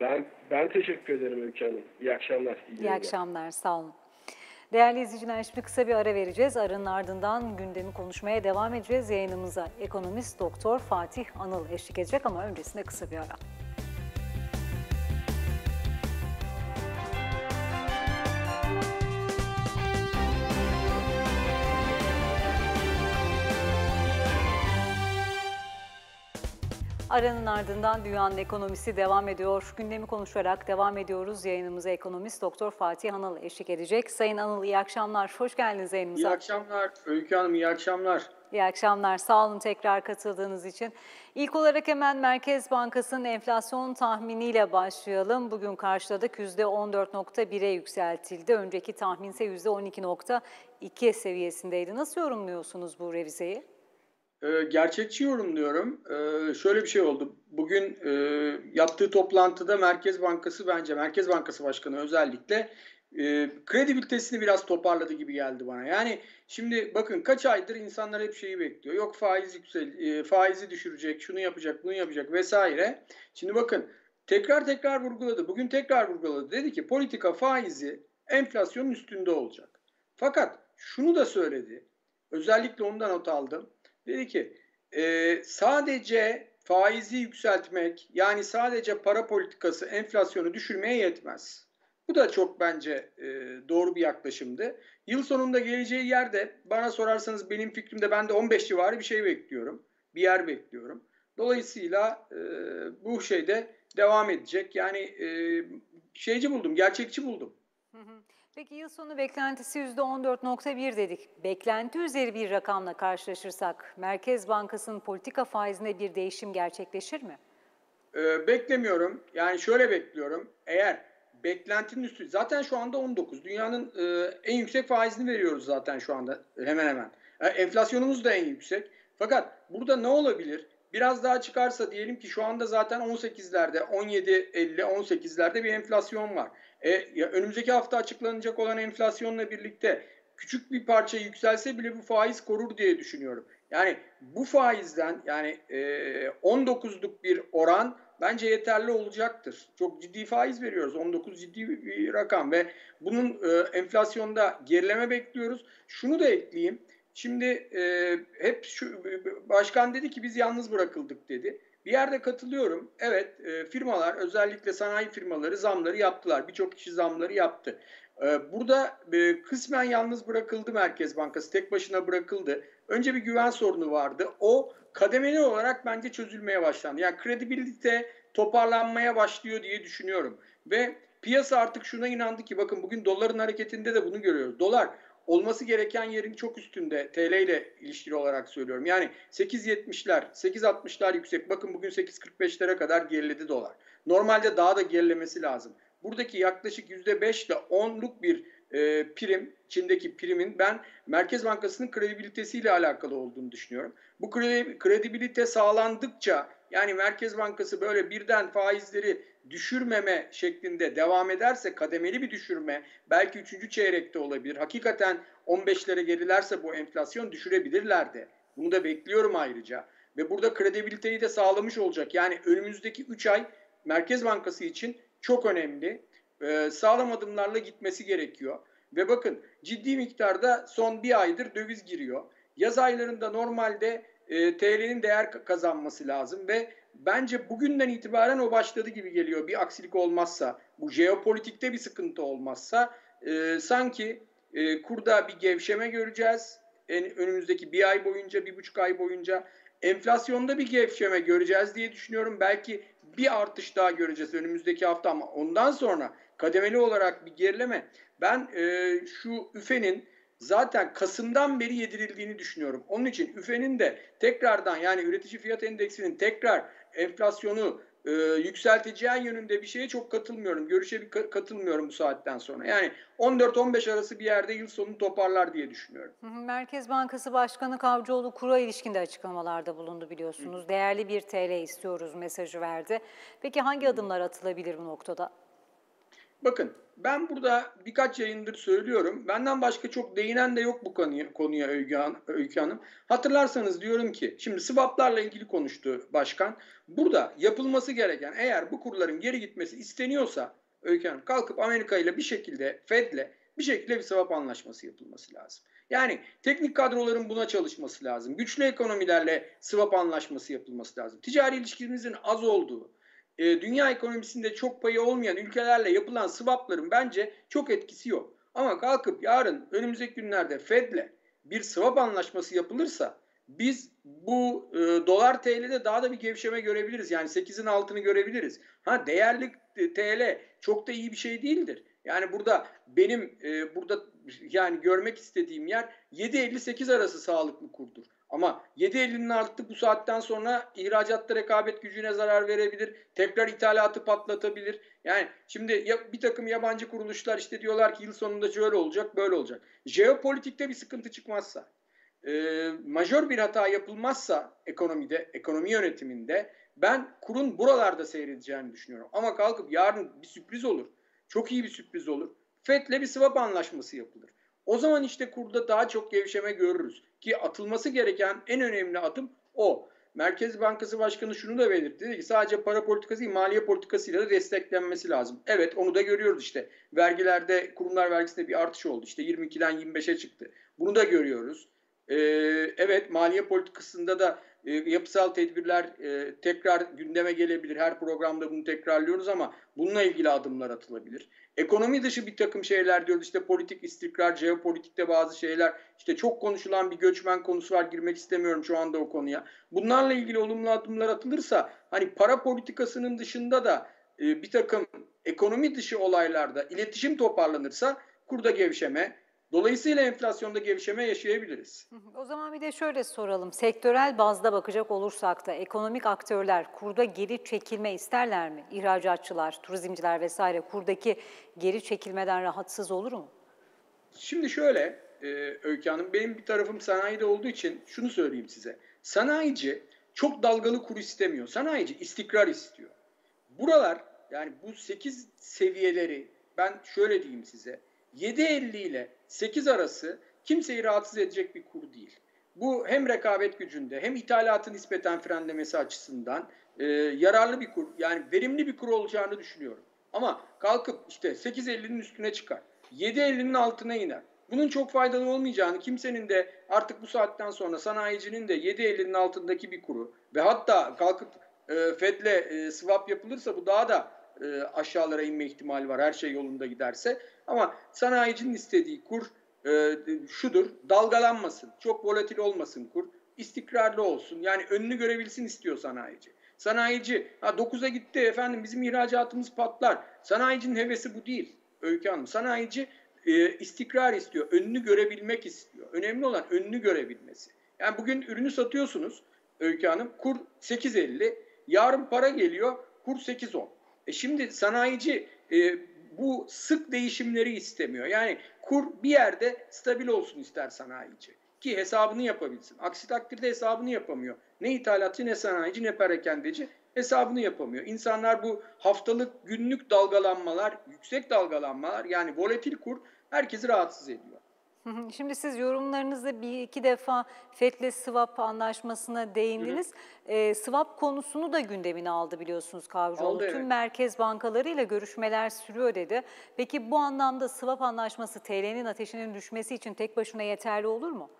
Ben ben teşekkür ederim Öykü Hanım. İyi akşamlar.
İyi, iyi akşamlar. Sağ olun. Değerli izleyiciler şimdi kısa bir ara vereceğiz. Arının ardından gündemi konuşmaya devam edeceğiz. Yayınımıza ekonomist doktor Fatih Anıl eşlik edecek ama öncesinde kısa bir ara. Aranın ardından dünyanın ekonomisi devam ediyor. Gündemi konuşarak devam ediyoruz. Yayınımıza ekonomist Doktor Fatih Anıl eşlik edecek. Sayın Anıl iyi akşamlar. Hoş geldiniz yayınımıza.
İyi akşamlar Öykü Hanım, iyi akşamlar.
İyi akşamlar. Sağ olun tekrar katıldığınız için. İlk olarak hemen Merkez Bankası'nın enflasyon tahminiyle başlayalım. Bugün karşıladık %14.1'e yükseltildi. Önceki tahmin ise %12.2 seviyesindeydi. Nasıl yorumluyorsunuz bu revizeyi?
Ee, gerçekçi yorumluyorum. Ee, şöyle bir şey oldu. Bugün e, yaptığı toplantıda Merkez Bankası bence Merkez Bankası Başkanı özellikle e, kredibilitesini biraz toparladı gibi geldi bana. Yani şimdi bakın kaç aydır insanlar hep şeyi bekliyor. Yok faiz yüksel, e, faizi düşürecek, şunu yapacak, bunu yapacak vesaire. Şimdi bakın tekrar tekrar vurguladı. Bugün tekrar vurguladı. Dedi ki politika faizi enflasyonun üstünde olacak. Fakat şunu da söyledi. Özellikle ondan not aldım. Dedi ki e, sadece faizi yükseltmek yani sadece para politikası enflasyonu düşürmeye yetmez. Bu da çok bence e, doğru bir yaklaşımdı. Yıl sonunda geleceği yerde bana sorarsanız benim fikrimde ben de 15 civarı bir şey bekliyorum. Bir yer bekliyorum. Dolayısıyla e, bu şeyde devam edecek. Yani e, şeyci buldum, gerçekçi buldum.
Hı hı. Peki yıl sonu beklentisi %14.1 dedik. Beklenti üzeri bir rakamla karşılaşırsak Merkez Bankası'nın politika faizinde bir değişim gerçekleşir mi?
Ee, beklemiyorum. Yani şöyle bekliyorum. Eğer beklentinin üstü zaten şu anda 19. Dünyanın e, en yüksek faizini veriyoruz zaten şu anda hemen hemen. E, enflasyonumuz da en yüksek. Fakat burada ne olabilir? Biraz daha çıkarsa diyelim ki şu anda zaten 18'lerde, 17, 50, 18'lerde bir enflasyon var. E, ya önümüzdeki hafta açıklanacak olan enflasyonla birlikte küçük bir parça yükselse bile bu faiz korur diye düşünüyorum. Yani bu faizden yani e, 19'luk bir oran bence yeterli olacaktır. Çok ciddi faiz veriyoruz. 19 ciddi bir rakam ve bunun e, enflasyonda gerileme bekliyoruz. Şunu da ekleyeyim. Şimdi e, hep şu başkan dedi ki biz yalnız bırakıldık dedi. Bir yerde katılıyorum. Evet e, firmalar özellikle sanayi firmaları zamları yaptılar. Birçok kişi zamları yaptı. E, burada e, kısmen yalnız bırakıldı Merkez Bankası. Tek başına bırakıldı. Önce bir güven sorunu vardı. O kademeli olarak bence çözülmeye başlandı. Yani kredibilite toparlanmaya başlıyor diye düşünüyorum. Ve piyasa artık şuna inandı ki bakın bugün doların hareketinde de bunu görüyoruz. Dolar olması gereken yerin çok üstünde TL ile ilişkili olarak söylüyorum. Yani 8.70'ler, 8.60'lar yüksek. Bakın bugün 8.45'lere kadar geriledi dolar. Normalde daha da gerilemesi lazım. buradaki yaklaşık %5 ile 10'luk bir e, prim, Çin'deki primin ben Merkez Bankası'nın kredibilitesiyle alakalı olduğunu düşünüyorum. Bu kredibilite sağlandıkça yani Merkez Bankası böyle birden faizleri düşürmeme şeklinde devam ederse kademeli bir düşürme belki 3. çeyrekte olabilir. Hakikaten 15'lere gerilerse bu enflasyon düşürebilirler de. Bunu da bekliyorum ayrıca. Ve burada kredibiliteyi de sağlamış olacak. Yani önümüzdeki 3 ay Merkez Bankası için çok önemli. Ee, sağlam adımlarla gitmesi gerekiyor. Ve bakın ciddi miktarda son bir aydır döviz giriyor. Yaz aylarında normalde e, TL'nin değer kazanması lazım ve bence bugünden itibaren o başladı gibi geliyor. Bir aksilik olmazsa, bu jeopolitikte bir sıkıntı olmazsa e, sanki e, kurda bir gevşeme göreceğiz. En, önümüzdeki bir ay boyunca, bir buçuk ay boyunca enflasyonda bir gevşeme göreceğiz diye düşünüyorum. Belki bir artış daha göreceğiz önümüzdeki hafta ama ondan sonra kademeli olarak bir gerileme. Ben e, şu üfenin zaten Kasım'dan beri yedirildiğini düşünüyorum. Onun için üfenin de tekrardan yani üretici fiyat endeksinin tekrar enflasyonu e, yükselteceği yönünde bir şeye çok katılmıyorum. Görüşe bir katılmıyorum bu saatten sonra. Yani 14-15 arası bir yerde yıl sonunu toparlar diye düşünüyorum.
Merkez Bankası Başkanı Kavcıoğlu kura ilişkinde açıklamalarda bulundu biliyorsunuz. Hı. Değerli bir TL istiyoruz mesajı verdi. Peki hangi adımlar atılabilir bu noktada?
Bakın ben burada birkaç yayındır söylüyorum. Benden başka çok değinen de yok bu konuya, konuya Öykü, Hanım. Hatırlarsanız diyorum ki şimdi swaplarla ilgili konuştu başkan. Burada yapılması gereken eğer bu kurların geri gitmesi isteniyorsa Öykü Hanım kalkıp Amerika ile bir şekilde Fed'le bir şekilde bir swap anlaşması yapılması lazım. Yani teknik kadroların buna çalışması lazım. Güçlü ekonomilerle swap anlaşması yapılması lazım. Ticari ilişkimizin az olduğu, e, dünya ekonomisinde çok payı olmayan ülkelerle yapılan swapların bence çok etkisi yok. Ama kalkıp yarın önümüzdeki günlerde Fed'le bir swap anlaşması yapılırsa biz bu e, dolar TL'de daha da bir gevşeme görebiliriz. Yani 8'in altını görebiliriz. Ha değerli TL çok da iyi bir şey değildir. Yani burada benim e, burada yani görmek istediğim yer 7.58 arası sağlıklı kurdur. Ama 7.50'nin altı bu saatten sonra ihracatta rekabet gücüne zarar verebilir. Tekrar ithalatı patlatabilir. Yani şimdi bir takım yabancı kuruluşlar işte diyorlar ki yıl sonunda şöyle olacak böyle olacak. Jeopolitikte bir sıkıntı çıkmazsa, e, majör bir hata yapılmazsa ekonomide, ekonomi yönetiminde ben kurun buralarda seyredeceğini düşünüyorum. Ama kalkıp yarın bir sürpriz olur. Çok iyi bir sürpriz olur. FED'le bir swap anlaşması yapılır. O zaman işte kurda daha çok gevşeme görürüz. Ki atılması gereken en önemli adım o. Merkez Bankası Başkanı şunu da belirtti. Dedi ki sadece para politikası değil maliye politikasıyla da desteklenmesi lazım. Evet onu da görüyoruz işte. Vergilerde kurumlar vergisinde bir artış oldu. İşte 22'den 25'e çıktı. Bunu da görüyoruz. Ee, evet maliye politikasında da e, yapısal tedbirler e, tekrar gündeme gelebilir. Her programda bunu tekrarlıyoruz ama bununla ilgili adımlar atılabilir. Ekonomi dışı bir takım şeyler diyoruz. İşte politik istikrar, jeopolitikte bazı şeyler. İşte çok konuşulan bir göçmen konusu var. Girmek istemiyorum şu anda o konuya. Bunlarla ilgili olumlu adımlar atılırsa hani para politikasının dışında da e, bir takım ekonomi dışı olaylarda iletişim toparlanırsa kurda gevşeme, Dolayısıyla enflasyonda gevşeme yaşayabiliriz.
O zaman bir de şöyle soralım. Sektörel bazda bakacak olursak da ekonomik aktörler kurda geri çekilme isterler mi? İhracatçılar, turizmciler vesaire kurdaki geri çekilmeden rahatsız olur mu?
Şimdi şöyle e, Öykü Hanım, benim bir tarafım sanayide olduğu için şunu söyleyeyim size. Sanayici çok dalgalı kur istemiyor. Sanayici istikrar istiyor. Buralar yani bu 8 seviyeleri ben şöyle diyeyim size 7.50 ile 8 arası kimseyi rahatsız edecek bir kur değil. Bu hem rekabet gücünde hem ithalatın nispeten frenlemesi açısından e, yararlı bir kur yani verimli bir kur olacağını düşünüyorum. Ama kalkıp işte 8.50'nin üstüne çıkar. 7.50'nin altına iner. Bunun çok faydalı olmayacağını kimsenin de artık bu saatten sonra sanayicinin de 7.50'nin altındaki bir kuru ve hatta kalkıp e, Fed'le e, swap yapılırsa bu daha da e, aşağılara inme ihtimali var her şey yolunda giderse. Ama sanayicinin istediği kur e, şudur, dalgalanmasın, çok volatil olmasın kur, istikrarlı olsun. Yani önünü görebilsin istiyor sanayici. Sanayici, ha 9'a gitti efendim bizim ihracatımız patlar. Sanayicinin hevesi bu değil Öykü Hanım. Sanayici e, istikrar istiyor, önünü görebilmek istiyor. Önemli olan önünü görebilmesi. Yani bugün ürünü satıyorsunuz Öykü Hanım, kur 8.50, yarın para geliyor, kur 8.10. E şimdi sanayici e, bu sık değişimleri istemiyor. Yani kur bir yerde stabil olsun ister sanayici ki hesabını yapabilsin. Aksi takdirde hesabını yapamıyor. Ne ithalatçı ne sanayici ne perakendeci hesabını yapamıyor. İnsanlar bu haftalık günlük dalgalanmalar, yüksek dalgalanmalar yani volatil kur herkesi rahatsız ediyor.
Şimdi siz yorumlarınızda bir iki defa FED'le swap anlaşmasına değindiniz. Hı hı. E, swap konusunu da gündemine aldı biliyorsunuz Kavcıoğlu. Aldı, Tüm evet. merkez bankalarıyla görüşmeler sürüyor dedi. Peki bu anlamda swap anlaşması TL'nin ateşinin düşmesi için tek başına yeterli olur mu?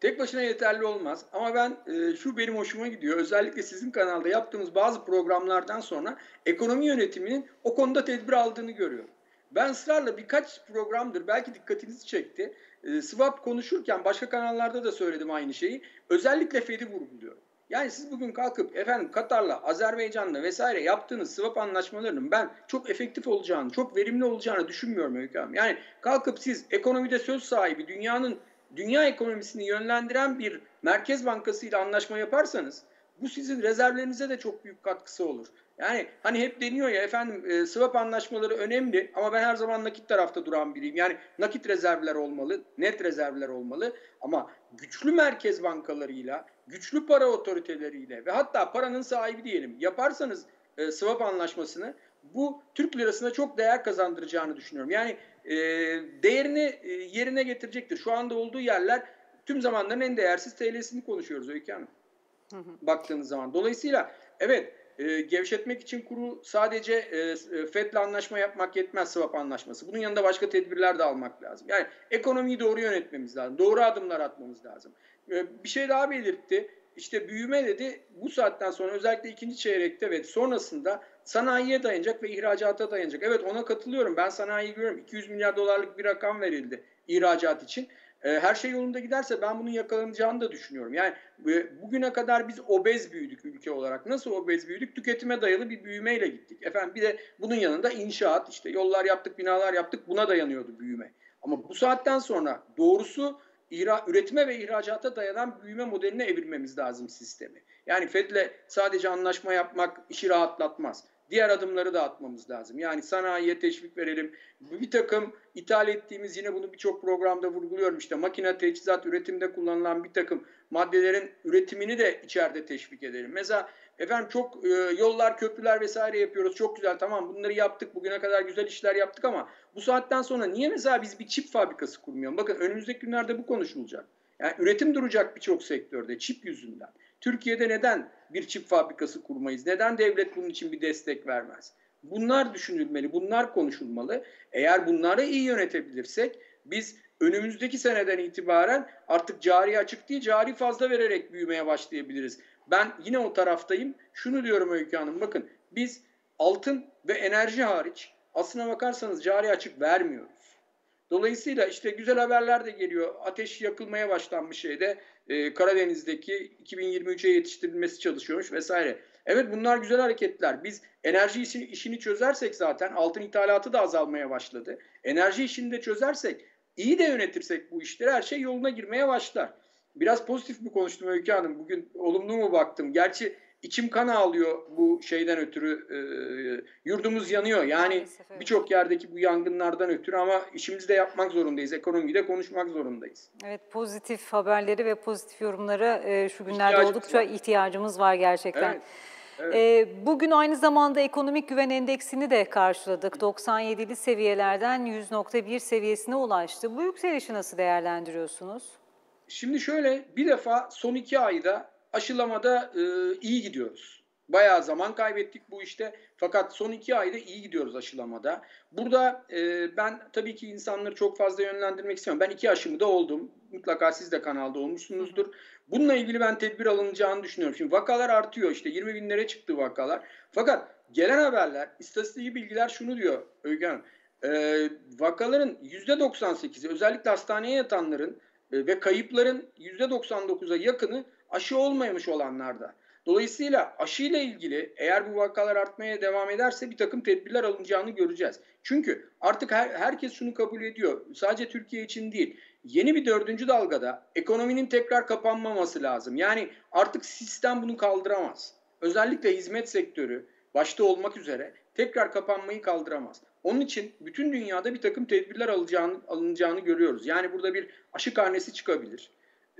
Tek başına yeterli olmaz ama ben e, şu benim hoşuma gidiyor. Özellikle sizin kanalda yaptığımız bazı programlardan sonra ekonomi yönetiminin o konuda tedbir aldığını görüyorum. Ben ısrarla birkaç programdır belki dikkatinizi çekti. E, swap konuşurken başka kanallarda da söyledim aynı şeyi. Özellikle Fed'i vurguluyorum. Yani siz bugün kalkıp efendim Katar'la, Azerbaycan'la vesaire yaptığınız swap anlaşmalarının ben çok efektif olacağını, çok verimli olacağını düşünmüyorum Öykü Hanım. Yani kalkıp siz ekonomide söz sahibi, dünyanın dünya ekonomisini yönlendiren bir merkez bankası ile anlaşma yaparsanız bu sizin rezervlerinize de çok büyük katkısı olur. Yani hani hep deniyor ya efendim e, swap anlaşmaları önemli ama ben her zaman nakit tarafta duran biriyim. Yani nakit rezervler olmalı, net rezervler olmalı ama güçlü merkez bankalarıyla, güçlü para otoriteleriyle ve hatta paranın sahibi diyelim yaparsanız e, swap anlaşmasını bu Türk lirasına çok değer kazandıracağını düşünüyorum. Yani e, değerini e, yerine getirecektir. Şu anda olduğu yerler tüm zamanların en değersiz TL'sini konuşuyoruz Öykü Hanım. Hı hı. Baktığınız zaman. Dolayısıyla evet e, gevşetmek için kuru sadece e, e FED'le anlaşma yapmak yetmez swap anlaşması. Bunun yanında başka tedbirler de almak lazım. Yani ekonomiyi doğru yönetmemiz lazım. Doğru adımlar atmamız lazım. E, bir şey daha belirtti. İşte büyüme dedi bu saatten sonra özellikle ikinci çeyrekte ve sonrasında sanayiye dayanacak ve ihracata dayanacak. Evet ona katılıyorum. Ben sanayiyi görüyorum. 200 milyar dolarlık bir rakam verildi ihracat için. Ee, her şey yolunda giderse ben bunun yakalanacağını da düşünüyorum. Yani bugüne kadar biz obez büyüdük ülke olarak. Nasıl obez büyüdük? Tüketime dayalı bir büyümeyle gittik. Efendim bir de bunun yanında inşaat işte yollar yaptık, binalar yaptık buna dayanıyordu büyüme. Ama bu saatten sonra doğrusu ihra, üretime ve ihracata dayanan büyüme modeline evirmemiz lazım sistemi. Yani FED'le sadece anlaşma yapmak işi rahatlatmaz diğer adımları da atmamız lazım. Yani sanayiye teşvik verelim. Bir takım ithal ettiğimiz yine bunu birçok programda vurguluyorum işte makine teçhizat üretimde kullanılan bir takım maddelerin üretimini de içeride teşvik edelim. Mesela efendim çok e, yollar, köprüler vesaire yapıyoruz. Çok güzel tamam bunları yaptık. Bugüne kadar güzel işler yaptık ama bu saatten sonra niye mesela biz bir çip fabrikası kurmayalım? Bakın önümüzdeki günlerde bu konuşulacak. Yani üretim duracak birçok sektörde çip yüzünden. Türkiye'de neden bir çip fabrikası kurmayız? Neden devlet bunun için bir destek vermez? Bunlar düşünülmeli, bunlar konuşulmalı. Eğer bunları iyi yönetebilirsek biz önümüzdeki seneden itibaren artık cari açık değil, cari fazla vererek büyümeye başlayabiliriz. Ben yine o taraftayım. Şunu diyorum Öykü Hanım, bakın biz altın ve enerji hariç aslına bakarsanız cari açık vermiyoruz. Dolayısıyla işte güzel haberler de geliyor. Ateş yakılmaya başlanmış şeyde e, Karadeniz'deki 2023'e yetiştirilmesi çalışıyormuş vesaire. Evet bunlar güzel hareketler. Biz enerji işini, işini çözersek zaten altın ithalatı da azalmaya başladı. Enerji işini de çözersek, iyi de yönetirsek bu işleri her şey yoluna girmeye başlar. Biraz pozitif mi konuştum Öykü Hanım? Bugün olumlu mu baktım? Gerçi içim kan ağlıyor bu şeyden ötürü. E, yurdumuz yanıyor. Yani birçok yerdeki bu yangınlardan ötürü ama işimizi de yapmak zorundayız. Ekonomiyi de konuşmak zorundayız.
Evet pozitif haberleri ve pozitif yorumlara e, şu günlerde ihtiyacımız oldukça var. ihtiyacımız var gerçekten. Evet. Evet. E, bugün aynı zamanda ekonomik güven endeksini de karşıladık. 97'li seviyelerden 100.1 seviyesine ulaştı. Bu yükselişi nasıl değerlendiriyorsunuz?
Şimdi şöyle bir defa son iki ayda aşılamada e, iyi gidiyoruz. Bayağı zaman kaybettik bu işte. Fakat son iki ayda iyi gidiyoruz aşılamada. Burada e, ben tabii ki insanları çok fazla yönlendirmek istiyorum. Ben iki aşımı da oldum. Mutlaka siz de kanalda olmuşsunuzdur. Bununla ilgili ben tedbir alınacağını düşünüyorum. Şimdi vakalar artıyor işte 20 binlere çıktı vakalar. Fakat gelen haberler, istatistik bilgiler şunu diyor Öykü Hanım. E, vakaların %98'i özellikle hastaneye yatanların e, ve kayıpların %99'a yakını aşı olmamış olanlarda. Dolayısıyla aşıyla ilgili eğer bu vakalar artmaya devam ederse bir takım tedbirler alınacağını göreceğiz. Çünkü artık her, herkes şunu kabul ediyor. Sadece Türkiye için değil. Yeni bir dördüncü dalgada ekonominin tekrar kapanmaması lazım. Yani artık sistem bunu kaldıramaz. Özellikle hizmet sektörü başta olmak üzere tekrar kapanmayı kaldıramaz. Onun için bütün dünyada bir takım tedbirler alacağını, alınacağını görüyoruz. Yani burada bir aşı karnesi çıkabilir.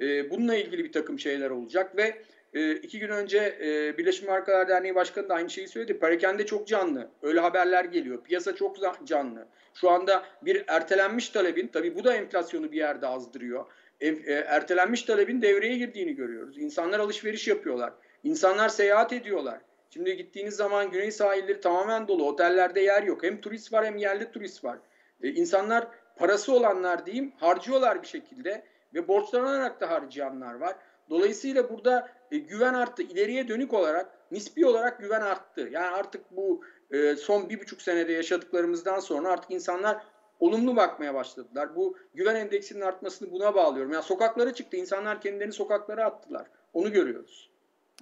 E, bununla ilgili bir takım şeyler olacak ve e, iki gün önce e, Birleşmiş Markalar Derneği Başkanı da aynı şeyi söyledi. Perakende çok canlı. Öyle haberler geliyor. Piyasa çok canlı. Şu anda bir ertelenmiş talebin, tabii bu da enflasyonu bir yerde azdırıyor. E, e, ertelenmiş talebin devreye girdiğini görüyoruz. İnsanlar alışveriş yapıyorlar. İnsanlar seyahat ediyorlar. Şimdi gittiğiniz zaman güney sahilleri tamamen dolu. Otellerde yer yok. Hem turist var hem yerli turist var. E, insanlar parası olanlar diyeyim harcıyorlar bir şekilde ve borçlanarak da harcayanlar var. Dolayısıyla burada e, güven arttı. İleriye dönük olarak nispi olarak güven arttı. Yani artık bu e, son bir buçuk senede yaşadıklarımızdan sonra artık insanlar olumlu bakmaya başladılar. Bu güven endeksinin artmasını buna bağlıyorum. Yani sokaklara çıktı. İnsanlar kendilerini sokaklara attılar. Onu görüyoruz.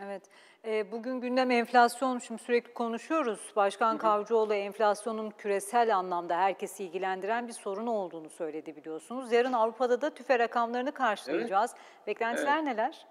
Evet. E, bugün gündem enflasyon. Şimdi sürekli konuşuyoruz. Başkan. Kavcıoğlu enflasyonun küresel anlamda herkesi ilgilendiren bir sorun olduğunu söyledi biliyorsunuz. Yarın Avrupa'da da tüfe rakamlarını karşılayacağız. Evet. Beklentiler evet. neler?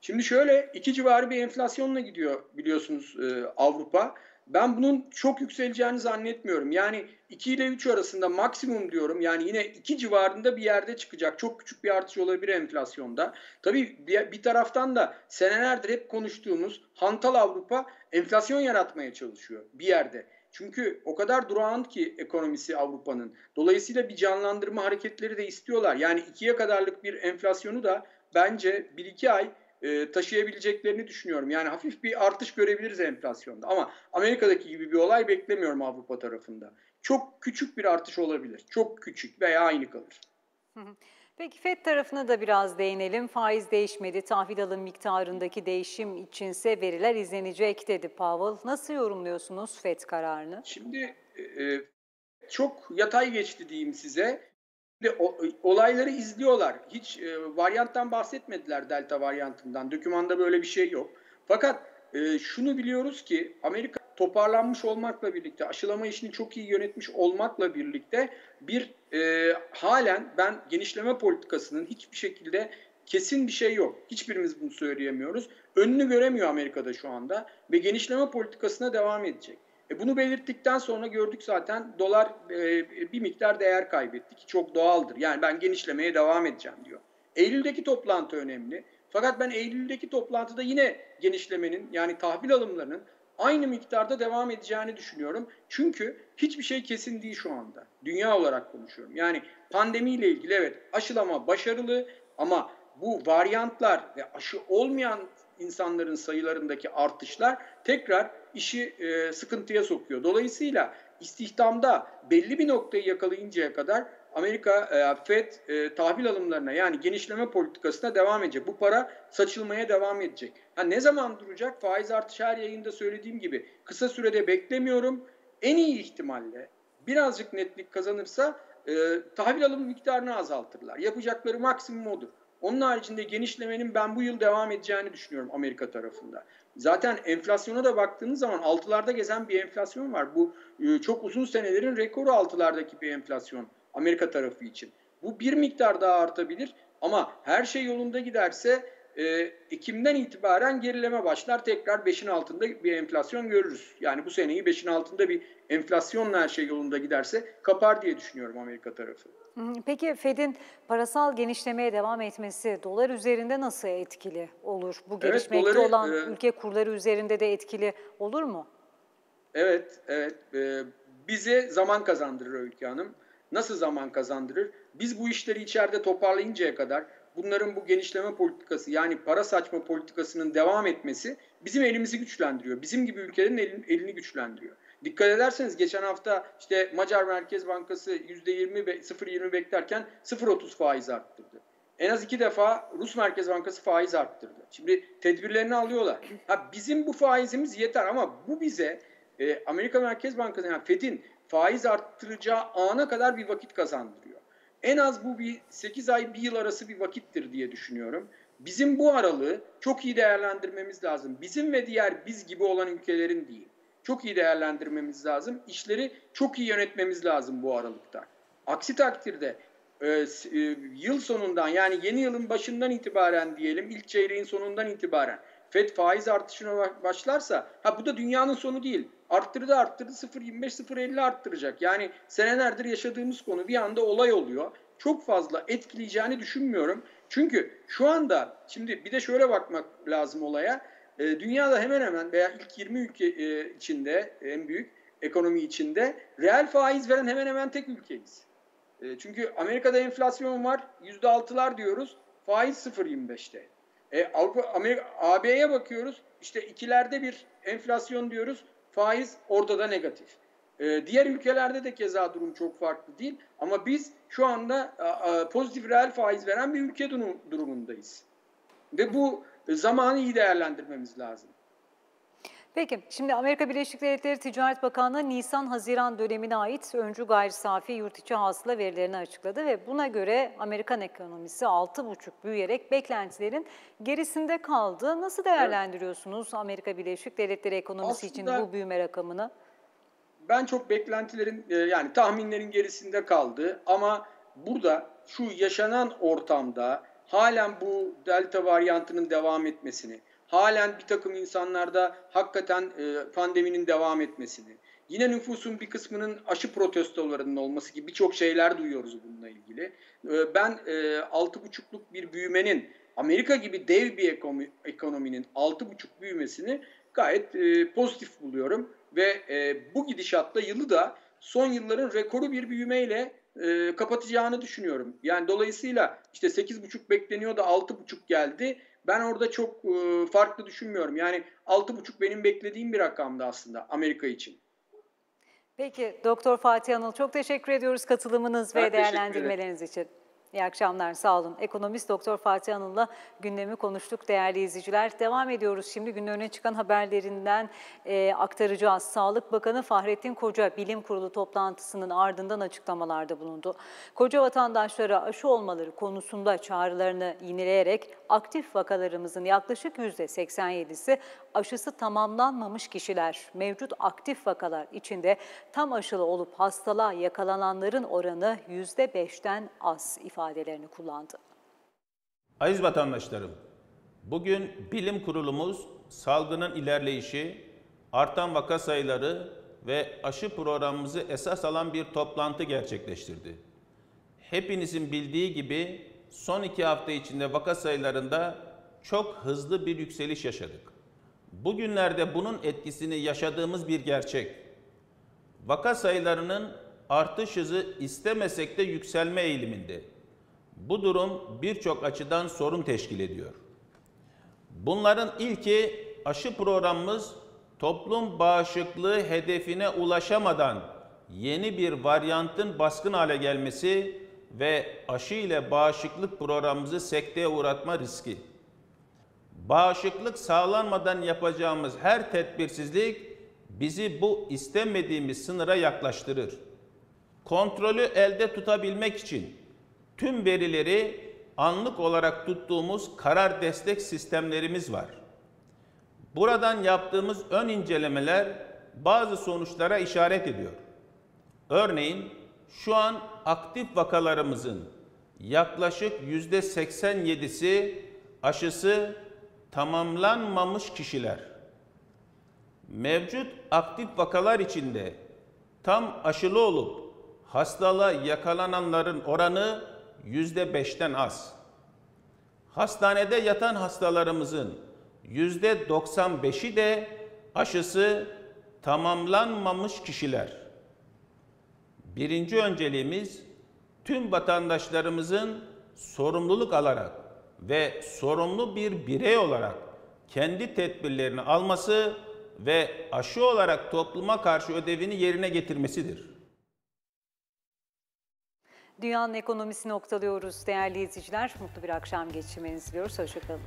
Şimdi şöyle iki civarı bir enflasyonla gidiyor biliyorsunuz e, Avrupa. Ben bunun çok yükseleceğini zannetmiyorum. Yani 2 ile 3 arasında maksimum diyorum. Yani yine 2 civarında bir yerde çıkacak. Çok küçük bir artış olabilir enflasyonda. Tabii bir, bir taraftan da senelerdir hep konuştuğumuz hantal Avrupa enflasyon yaratmaya çalışıyor bir yerde. Çünkü o kadar durağan ki ekonomisi Avrupa'nın. Dolayısıyla bir canlandırma hareketleri de istiyorlar. Yani ikiye kadarlık bir enflasyonu da bence 1-2 ay e, taşıyabileceklerini düşünüyorum. Yani hafif bir artış görebiliriz enflasyonda. Ama Amerika'daki gibi bir olay beklemiyorum Avrupa tarafında. Çok küçük bir artış olabilir. Çok küçük veya aynı kalır.
Peki FED tarafına da biraz değinelim. Faiz değişmedi. Tahvil alım miktarındaki değişim içinse veriler izlenecek dedi Powell. Nasıl yorumluyorsunuz FED kararını?
Şimdi e, çok yatay geçti diyeyim size. Ve olayları izliyorlar. Hiç e, varyanttan bahsetmediler delta varyantından. Dökümanda böyle bir şey yok. Fakat e, şunu biliyoruz ki Amerika toparlanmış olmakla birlikte, aşılama işini çok iyi yönetmiş olmakla birlikte bir e, halen ben genişleme politikasının hiçbir şekilde kesin bir şey yok. Hiçbirimiz bunu söyleyemiyoruz. Önünü göremiyor Amerika'da şu anda ve genişleme politikasına devam edecek. E bunu belirttikten sonra gördük zaten dolar e, bir miktar değer kaybetti ki çok doğaldır. Yani ben genişlemeye devam edeceğim diyor. Eylül'deki toplantı önemli. Fakat ben Eylül'deki toplantıda yine genişlemenin yani tahvil alımlarının aynı miktarda devam edeceğini düşünüyorum. Çünkü hiçbir şey kesin değil şu anda. Dünya olarak konuşuyorum. Yani pandemiyle ilgili evet aşılama başarılı ama bu varyantlar ve aşı olmayan insanların sayılarındaki artışlar tekrar işi e, sıkıntıya sokuyor. Dolayısıyla istihdamda belli bir noktayı yakalayıncaya kadar Amerika e, Fed e, tahvil alımlarına yani genişleme politikasına devam edecek. Bu para saçılmaya devam edecek. Ha, ne zaman duracak? Faiz artışı her yayında söylediğim gibi kısa sürede beklemiyorum. En iyi ihtimalle birazcık netlik kazanırsa e, tahvil alım miktarını azaltırlar. Yapacakları maksimum odur. Onun haricinde genişlemenin ben bu yıl devam edeceğini düşünüyorum Amerika tarafında. Zaten enflasyona da baktığınız zaman altılarda gezen bir enflasyon var. Bu e, çok uzun senelerin rekoru altılardaki bir enflasyon Amerika tarafı için. Bu bir miktar daha artabilir ama her şey yolunda giderse e, Ekim'den itibaren gerileme başlar. Tekrar 5'in altında bir enflasyon görürüz. Yani bu seneyi 5'in altında bir enflasyonla her şey yolunda giderse kapar diye düşünüyorum Amerika tarafı.
Peki Fed'in parasal genişlemeye devam etmesi dolar üzerinde nasıl etkili olur? Bu gelişmekte evet, doları, olan e, ülke kurları üzerinde de etkili olur mu?
Evet, evet. E, bize zaman kazandırır Öykü Hanım. Nasıl zaman kazandırır? Biz bu işleri içeride toparlayıncaya kadar bunların bu genişleme politikası yani para saçma politikasının devam etmesi bizim elimizi güçlendiriyor. Bizim gibi ülkelerin elini, güçlendiriyor. Dikkat ederseniz geçen hafta işte Macar Merkez Bankası %20 ve 0.20 beklerken 0.30 faiz arttırdı. En az iki defa Rus Merkez Bankası faiz arttırdı. Şimdi tedbirlerini alıyorlar. Ha bizim bu faizimiz yeter ama bu bize e, Amerika Merkez Bankası yani Fed'in faiz arttıracağı ana kadar bir vakit kazandırıyor. En az bu bir 8 ay, 1 yıl arası bir vakittir diye düşünüyorum. Bizim bu aralığı çok iyi değerlendirmemiz lazım. Bizim ve diğer biz gibi olan ülkelerin değil çok iyi değerlendirmemiz lazım. İşleri çok iyi yönetmemiz lazım bu aralıkta. Aksi takdirde e, e, yıl sonundan yani yeni yılın başından itibaren diyelim ilk çeyreğin sonundan itibaren FED faiz artışına başlarsa ha bu da dünyanın sonu değil. Arttırdı arttırdı 0.25 0.50 arttıracak. Yani senelerdir yaşadığımız konu bir anda olay oluyor. Çok fazla etkileyeceğini düşünmüyorum. Çünkü şu anda şimdi bir de şöyle bakmak lazım olaya. E, dünyada hemen hemen veya ilk 20 ülke e, içinde en büyük ekonomi içinde reel faiz veren hemen hemen tek ülkeyiz. E, çünkü Amerika'da enflasyon var %6'lar diyoruz. Faiz 0.25'te. E, Avrupa, Amerika, AB'ye bakıyoruz. İşte ikilerde bir enflasyon diyoruz. Faiz orada da negatif. E, diğer ülkelerde de keza durum çok farklı değil. Ama biz şu anda a, pozitif reel faiz veren bir ülke durumundayız. Ve bu zamanı iyi değerlendirmemiz lazım.
Peki, şimdi Amerika Birleşik Devletleri Ticaret Bakanlığı Nisan-Haziran dönemine ait öncü gayri safi yurt içi hasıla verilerini açıkladı ve buna göre Amerikan ekonomisi 6,5 büyüyerek beklentilerin gerisinde kaldı. Nasıl değerlendiriyorsunuz evet. Amerika Birleşik Devletleri ekonomisi Aslında, için bu büyüme rakamını?
Ben çok beklentilerin yani tahminlerin gerisinde kaldı ama burada şu yaşanan ortamda halen bu delta varyantının devam etmesini, halen bir takım insanlarda hakikaten e, pandeminin devam etmesini, yine nüfusun bir kısmının aşı protestolarının olması gibi birçok şeyler duyuyoruz bununla ilgili. E, ben e, 6,5'luk bir büyümenin Amerika gibi dev bir ekonomi, ekonominin 6,5 büyümesini gayet e, pozitif buluyorum ve e, bu gidişatla yılı da son yılların rekoru bir büyümeyle e, kapatacağını düşünüyorum. Yani dolayısıyla işte 8,5 bekleniyor da 6,5 geldi. Ben orada çok e, farklı düşünmüyorum. Yani 6,5 benim beklediğim bir rakamdı aslında Amerika için.
Peki Doktor Fatih Anıl çok teşekkür ediyoruz katılımınız ben ve değerlendirmeleriniz için. İyi akşamlar, sağ olun. Ekonomist Doktor Fatih Anıl'la gündemi konuştuk değerli izleyiciler. Devam ediyoruz şimdi günün öne çıkan haberlerinden e, aktaracağız. Sağlık Bakanı Fahrettin Koca bilim kurulu toplantısının ardından açıklamalarda bulundu. Koca vatandaşlara aşı olmaları konusunda çağrılarını yineleyerek aktif vakalarımızın yaklaşık %87'si aşısı tamamlanmamış kişiler. Mevcut aktif vakalar içinde tam aşılı olup hastalığa yakalananların oranı %5'ten az ifadelerini kullandı.
Aziz vatandaşlarım, bugün bilim kurulumuz salgının ilerleyişi, artan vaka sayıları ve aşı programımızı esas alan bir toplantı gerçekleştirdi. Hepinizin bildiği gibi son iki hafta içinde vaka sayılarında çok hızlı bir yükseliş yaşadık. Bugünlerde bunun etkisini yaşadığımız bir gerçek. Vaka sayılarının artış hızı istemesek de yükselme eğiliminde. Bu durum birçok açıdan sorun teşkil ediyor. Bunların ilki aşı programımız toplum bağışıklığı hedefine ulaşamadan yeni bir varyantın baskın hale gelmesi ve aşı ile bağışıklık programımızı sekteye uğratma riski. Bağışıklık sağlanmadan yapacağımız her tedbirsizlik bizi bu istemediğimiz sınıra yaklaştırır. Kontrolü elde tutabilmek için tüm verileri anlık olarak tuttuğumuz karar destek sistemlerimiz var. Buradan yaptığımız ön incelemeler bazı sonuçlara işaret ediyor. Örneğin şu an aktif vakalarımızın yaklaşık yüzde 87'si aşısı tamamlanmamış kişiler. Mevcut aktif vakalar içinde tam aşılı olup hastalığa yakalananların oranı yüzde beşten az. Hastanede yatan hastalarımızın yüzde 95'i de aşısı tamamlanmamış kişiler. Birinci önceliğimiz tüm vatandaşlarımızın sorumluluk alarak ve sorumlu bir birey olarak kendi tedbirlerini alması ve aşı olarak topluma karşı ödevini yerine getirmesidir.
Dünyanın ekonomisi noktalıyoruz değerli izleyiciler. Mutlu bir akşam geçirmenizi diliyoruz. Hoşçakalın.